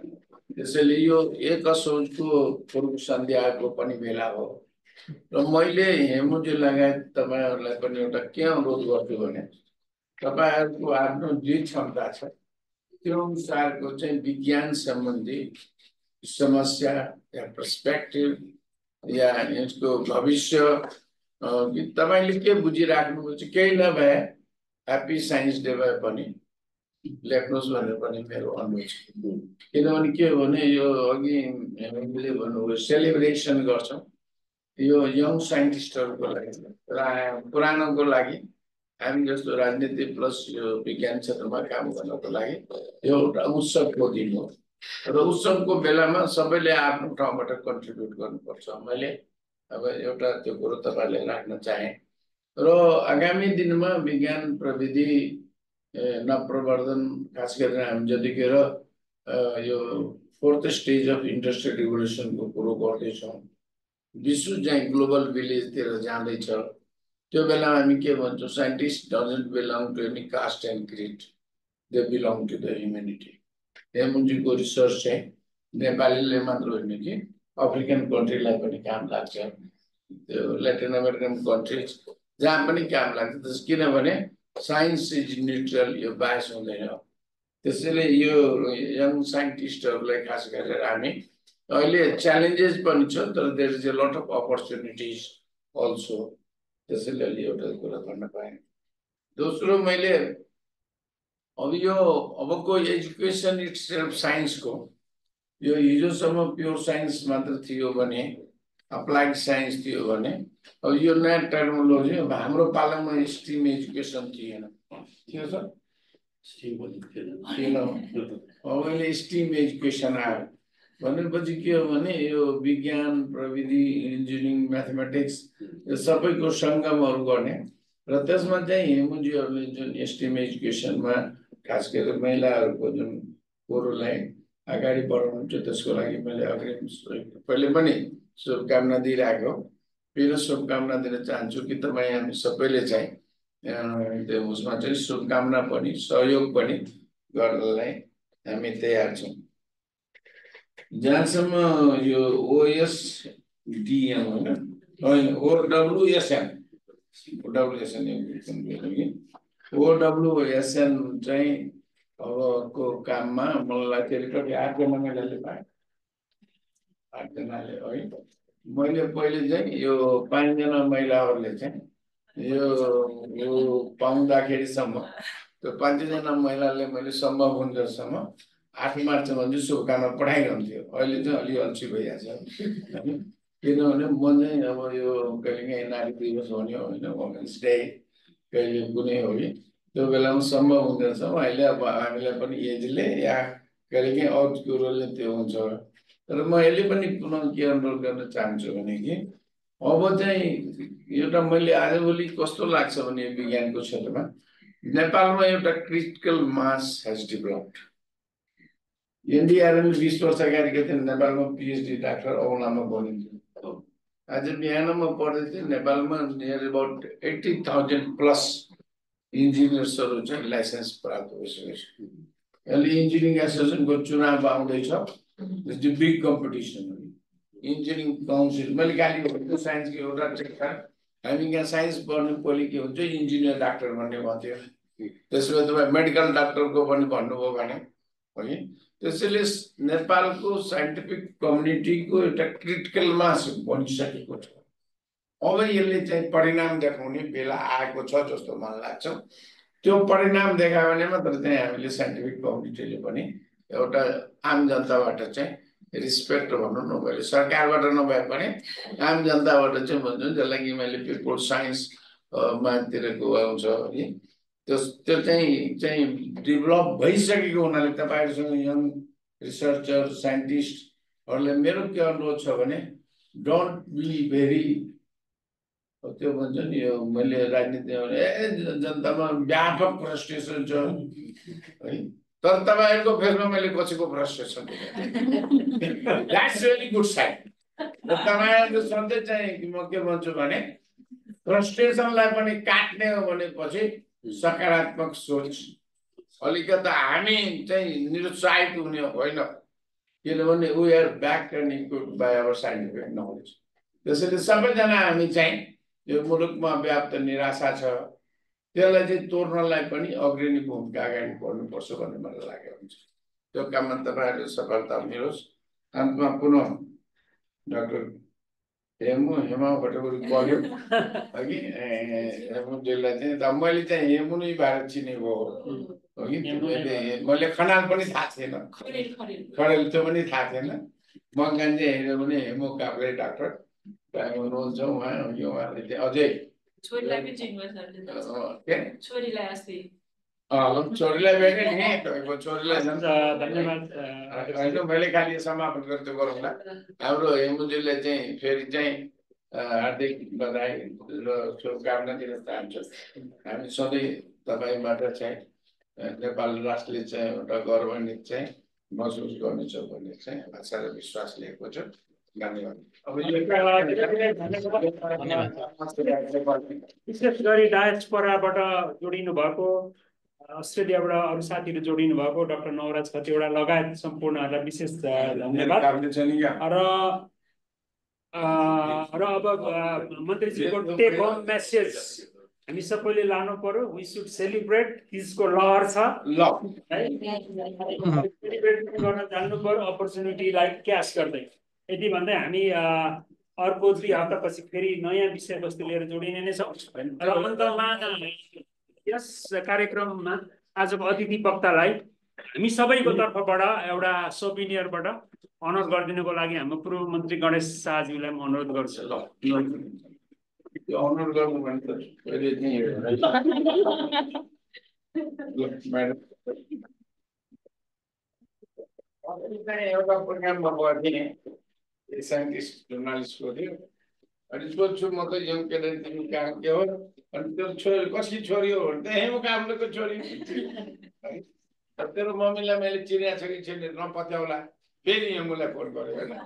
D: त्यसैले यो एक असोजको पूर्व सन्ध्याको पनि बेला हो। र मैले हेमुजी लगायत तपाईँहरूलाई पनि एउटा के अनुरोध गर्छु भने तपाईँहरूको आफ्नो जे क्षमता छ त्यो अनुसारको चाहिँ विज्ञान सम्बन्धी समस्या या पर्सपेक्टिभ या यसको भविष्य तपाईँले के बुझिराख्नुहुन्छ केही नभए ह्याप्पी साइन्स डे भए पनि लेख्नुहोस् भनेर पनि मेरो अनुरोध छ। किनभने के हो भने यो अघि हामीले भन्नुभयो सेलिब्रेसन गर्छौँ। यो यङ साइन्टिस्टहरूको लागि पुरानोको लागि हामी जस्तो राजनीति प्लस यो विज्ञान क्षेत्रमा काम गर्नको लागि यो एउटा उत्सवको दिन हो। र उत्सवको बेलामा सबैले आफ्नो ठाउँबाट कन्ट्रिब्युट गर्नुपर्छ। मैले अब एउटा त्यो कुरो तपाईँले राख्न चाहेँ। र आगामी दिनमा विज्ञान प्रविधि नवप्रवर्धन खास गरेर हामी जतिखेर यो फोर्थ स्टेज अफ इन्डस्ट्रियल रिभोल्युसनको कुरो गर्दैछौँ विश्व चाहिँ ग्लोबल भिलेजतिर जाँदैछ। त्यो बेलामा हामी के भन्छौँ scientist doesn't belong to any caste and creed they belong to the humanity. हेमुन्जीको research चाहिँ नेपालीले मात्र होइन कि अफ्रिकन कन्ट्रीलाई पनि काम लाग्छ। त्यो ल्याटिन अमेरिकन कन्ट्रिज जहाँ पनि काम लाग्छ त्यस किनभने साइन्स इज न्युट्रल यो बास हुँदैन। त्यसैले यो यङ साइन्टिस्टहरूलाई खास गरेर हामी अहिले च्यालेन्जेस पनि छ तर there is a lot of opportunities also त्यसैले अहिले एउटा कुरा भन्न पाएँ। दोस्रो मैले अब यो अबको एजुकेसन इट्स सेल्फ साइन्सको यो हिजोसम्म प्योर साइन्स मात्र थियो भने अप्लाइड साइन्स थियो भने अब यो नयाँ टेक्नोलोजी अब हाम्रो पालामा स्ट्रिम एजुकेसन थिएन। थियो सर? अब अहिले स्ट्रिम एजुकेसन आयो। भनेपछि के हो भने यो विज्ञान प्रविधि इन्जिनियरिङ म्याथमेटिक्स यो सबैको सङ्गमहरू गर्ने र त्यसमा चाहिँ हेमुजीहरूले जुन स्ट्रिम एजुकेसनमा खास गरेर महिलाहरूको जुन कुरोलाई अगाडि बढाउनु छ त्यसको लागि मैले अग्रिम पहिले पनि शुभकामना दिइरहेको फेरि शुभकामना दिन चाहन्छु कि तपाईँ हामी सबैले चाहिँ त्यो उसमा चाहिँ शुभकामना पनि सहयोग पनि गर्नलाई हामी तयार छौँ। जहाँसम्म यो ओएसडिएम होइन ओडब्लुएसएन ओडब्लुएसएन ओडब्लुएसएन चाहिँ अबको काममा मलाई टेरिटोरी आठजना महिलाले पाएँ आठजनाले है मैले पहिले चाहिँ यो पाँचजना महिलाहरूले चाहिँ यो यो पाउँदाखेरिसम्म त्यो पाँचजना महिलाले मैले सम्भव हुन्जेलसम्म आठ मार्चमा चाहिँ शुभकामना पठाइरहन्थ्यो। अहिले चाहिँ अलि अल्छी भइहाल्छ। होइन किनभने म चाहिँ अब यो कहिलेकाहीँ नारी दिवस भन्यो होइन वुमेन्स डे कहिले कुनै हो कि त्यो बेलामा सम्भव हुँदैनसम्म अहिले अब हामीलाई पनि एजले या कहिलेकाहीँ अरू कुरोले त्यो हुन्छ। तर म यसले पनि पुनः के अनुरोध गर्न चाहन्छु भने कि अब चाहिँ एउटा मैले आजभोलि कस्तो लाग्छ भने विज्ञानको क्षेत्रमा नेपालमा एउटा critical mass has developed. NDRN बिस वर्ष अगाडि थिएँ नेपालमा पिएचडी डाक्टर औलामा बनिन्थ्यो। आज बिहान म पढ्दै थिएँ नेपालमा near about eighty thousand plus इन्जिनियर्सहरू चाहिँ लाइसेन्स प्राप्त भइसकेको छ। अहिले इन्जिनियरिङ एसोसिएसनको चुनाव आउँदैछ बिग कम्पिटिसन हो इन्जिनियरिङ काउन्सिल मैले गाली भनेको साइन्सको एउटा टेक्का हामी यहाँ साइन्स पढ्नु पहिले के हुन्छ इन्जिनियर डाक्टर भन्ने भन्थ्यो। त्यसमा तपाईँ मेडिकल डाक्टरको पनि भन्नुभयो भने है? त्यसैले नेपालको साइन्टिफिक कम्युनिटीको एउटा क्रिटिकल मास बनिसकेको छ। अब यसले चाहिँ परिणाम देखाउने बेला आएको छ जस्तो मलाई लाग्छ। त्यो परिणाम देखायो भने मात्र चाहिँ हामीले साइन्टिफिक कम्युनिटीले पनि एउटा आम जनताबाट चाहिँ रिस्पेक्ट भनौँ न मैले सरकारबाट नभए पनि आम जनताबाट चाहिँ भन्छु जसलाई कि मैले पिपुल साइन्समातिर आउँछ है त्यो त्यो चाहिँ चाहिँ डेभलप भइसकेको हुनाले तपाईँहरूसँग यङ रिसर्चर साइन्टिस्टहरूले मेरो के अनुरोध छ भने डोन्ट बी भेरी त्यो भन्छ नि यो मैले राजनीति ए जनतामा व्यापक फ्रस्ट्रेसन छ। है तर तपाईँहरूको फेसमा मैले कसैको frustration that's very good side तपाईँहरूको सधैँ चाहिँ म के भन्छु भने फ्रस्ट्रेसनलाई पनि काट्ने हो भनेपछि सकारात्मक सोच। अलिकति हामी चाहिँ निरुत्साहित हुने होइन किनभने we are back and equip by our scientific knowledge त्यसैले सबैजना हामी चाहिँ यो मुलुकमा व्याप्त निराशा छ त्यसलाई चाहिँ तोड्नलाई पनि अग्रणी भूमिका अगाडि बढ्नुपर्छ भन्ने मलाई लागेको हुन्छ। त्यो काममा तपाईँहरूले सफलता मिलोस् अन्तमा पुनः डाक्टर हेमु हेमा भट्टगुडी पढ्यो अघि हेमुजीलाई चाहिँ त मैले चाहिँ हेमु नै भएर चिनेको हो कि मैले खनाल पनि थाहा थिएन खडेल त्यो पनि थाहा थिएन मङ्गान चाहिँ हेऱ्यो भने हेमु काप्ले डाक्टर हुनुहुन्छ उहाँ उहाँले चाहिँ अझै होइन मैले खालि समापन गर्दै गरौँला हाम्रो हेमुजीले चाहिँ फेरि चाहिँ हार्दिक बधाई र शुभकामना दिन चाहन्छु हामी सधैँ तपाईँबाट चाहिँ नेपाल राष्ट्रले चाहिँ एउटा गौरवान्वित चाहिँ महसुस गर्नेछ भन्ने चाहिँ आशा र विश्वास लिएको छु धन्यवाद अब
A: विशेष गरी डायस्पोराबाट जोडिनु भएको अस्ट्रेलियाबाट अरू साथीहरू जोडिनु भएको डाक्टर नवराज खतिवडा लगायत सम्पूर्णहरूलाई विशेष धन्यवाद। र अ, र अब मन्त्रीजीको टेक होम मेसेज हामी सबैले लानु पर्यो। वी सुड सेलिब्रेट हिजको लहर छ?
D: ल।
A: है? सेलिब्रेट गर्न जान्नु पर्यो। अपर्च्युनिटीलाई क्यास गर्दै। यति भन्दै हामी अर्को दुई हप्तापछि फेरि नयाँ विषयवस्तु लिएर जोडिने नै छौँ। र अन्तमा यस कार्यक्रममा आजको अतिथि वक्तालाई हामी सबैको तर्फबाट एउटा सोभिनियरबाट अनर गरिदिनुको लागि हाम्रो पूर्व मन्त्री गणेश शाहज्यूलाई म अनुरोध गर्छु।
D: ल अनुरोध गर्नु भने एउटा प्रोग्राममा गएको थिएँ साइन्टिस्ट जर्नलिस्टको थियो अनि सोध्छु म त यङ केटाले तिमी कहाँ के हो? अनि त्यो छोरी कसकी छोरी हो भने त हे म कामलेको छोरी है तेरो मम्मीलाई मैले चिनेको छ कि नपत्याउला फेरि यमुलाई फोन गरेँ होइन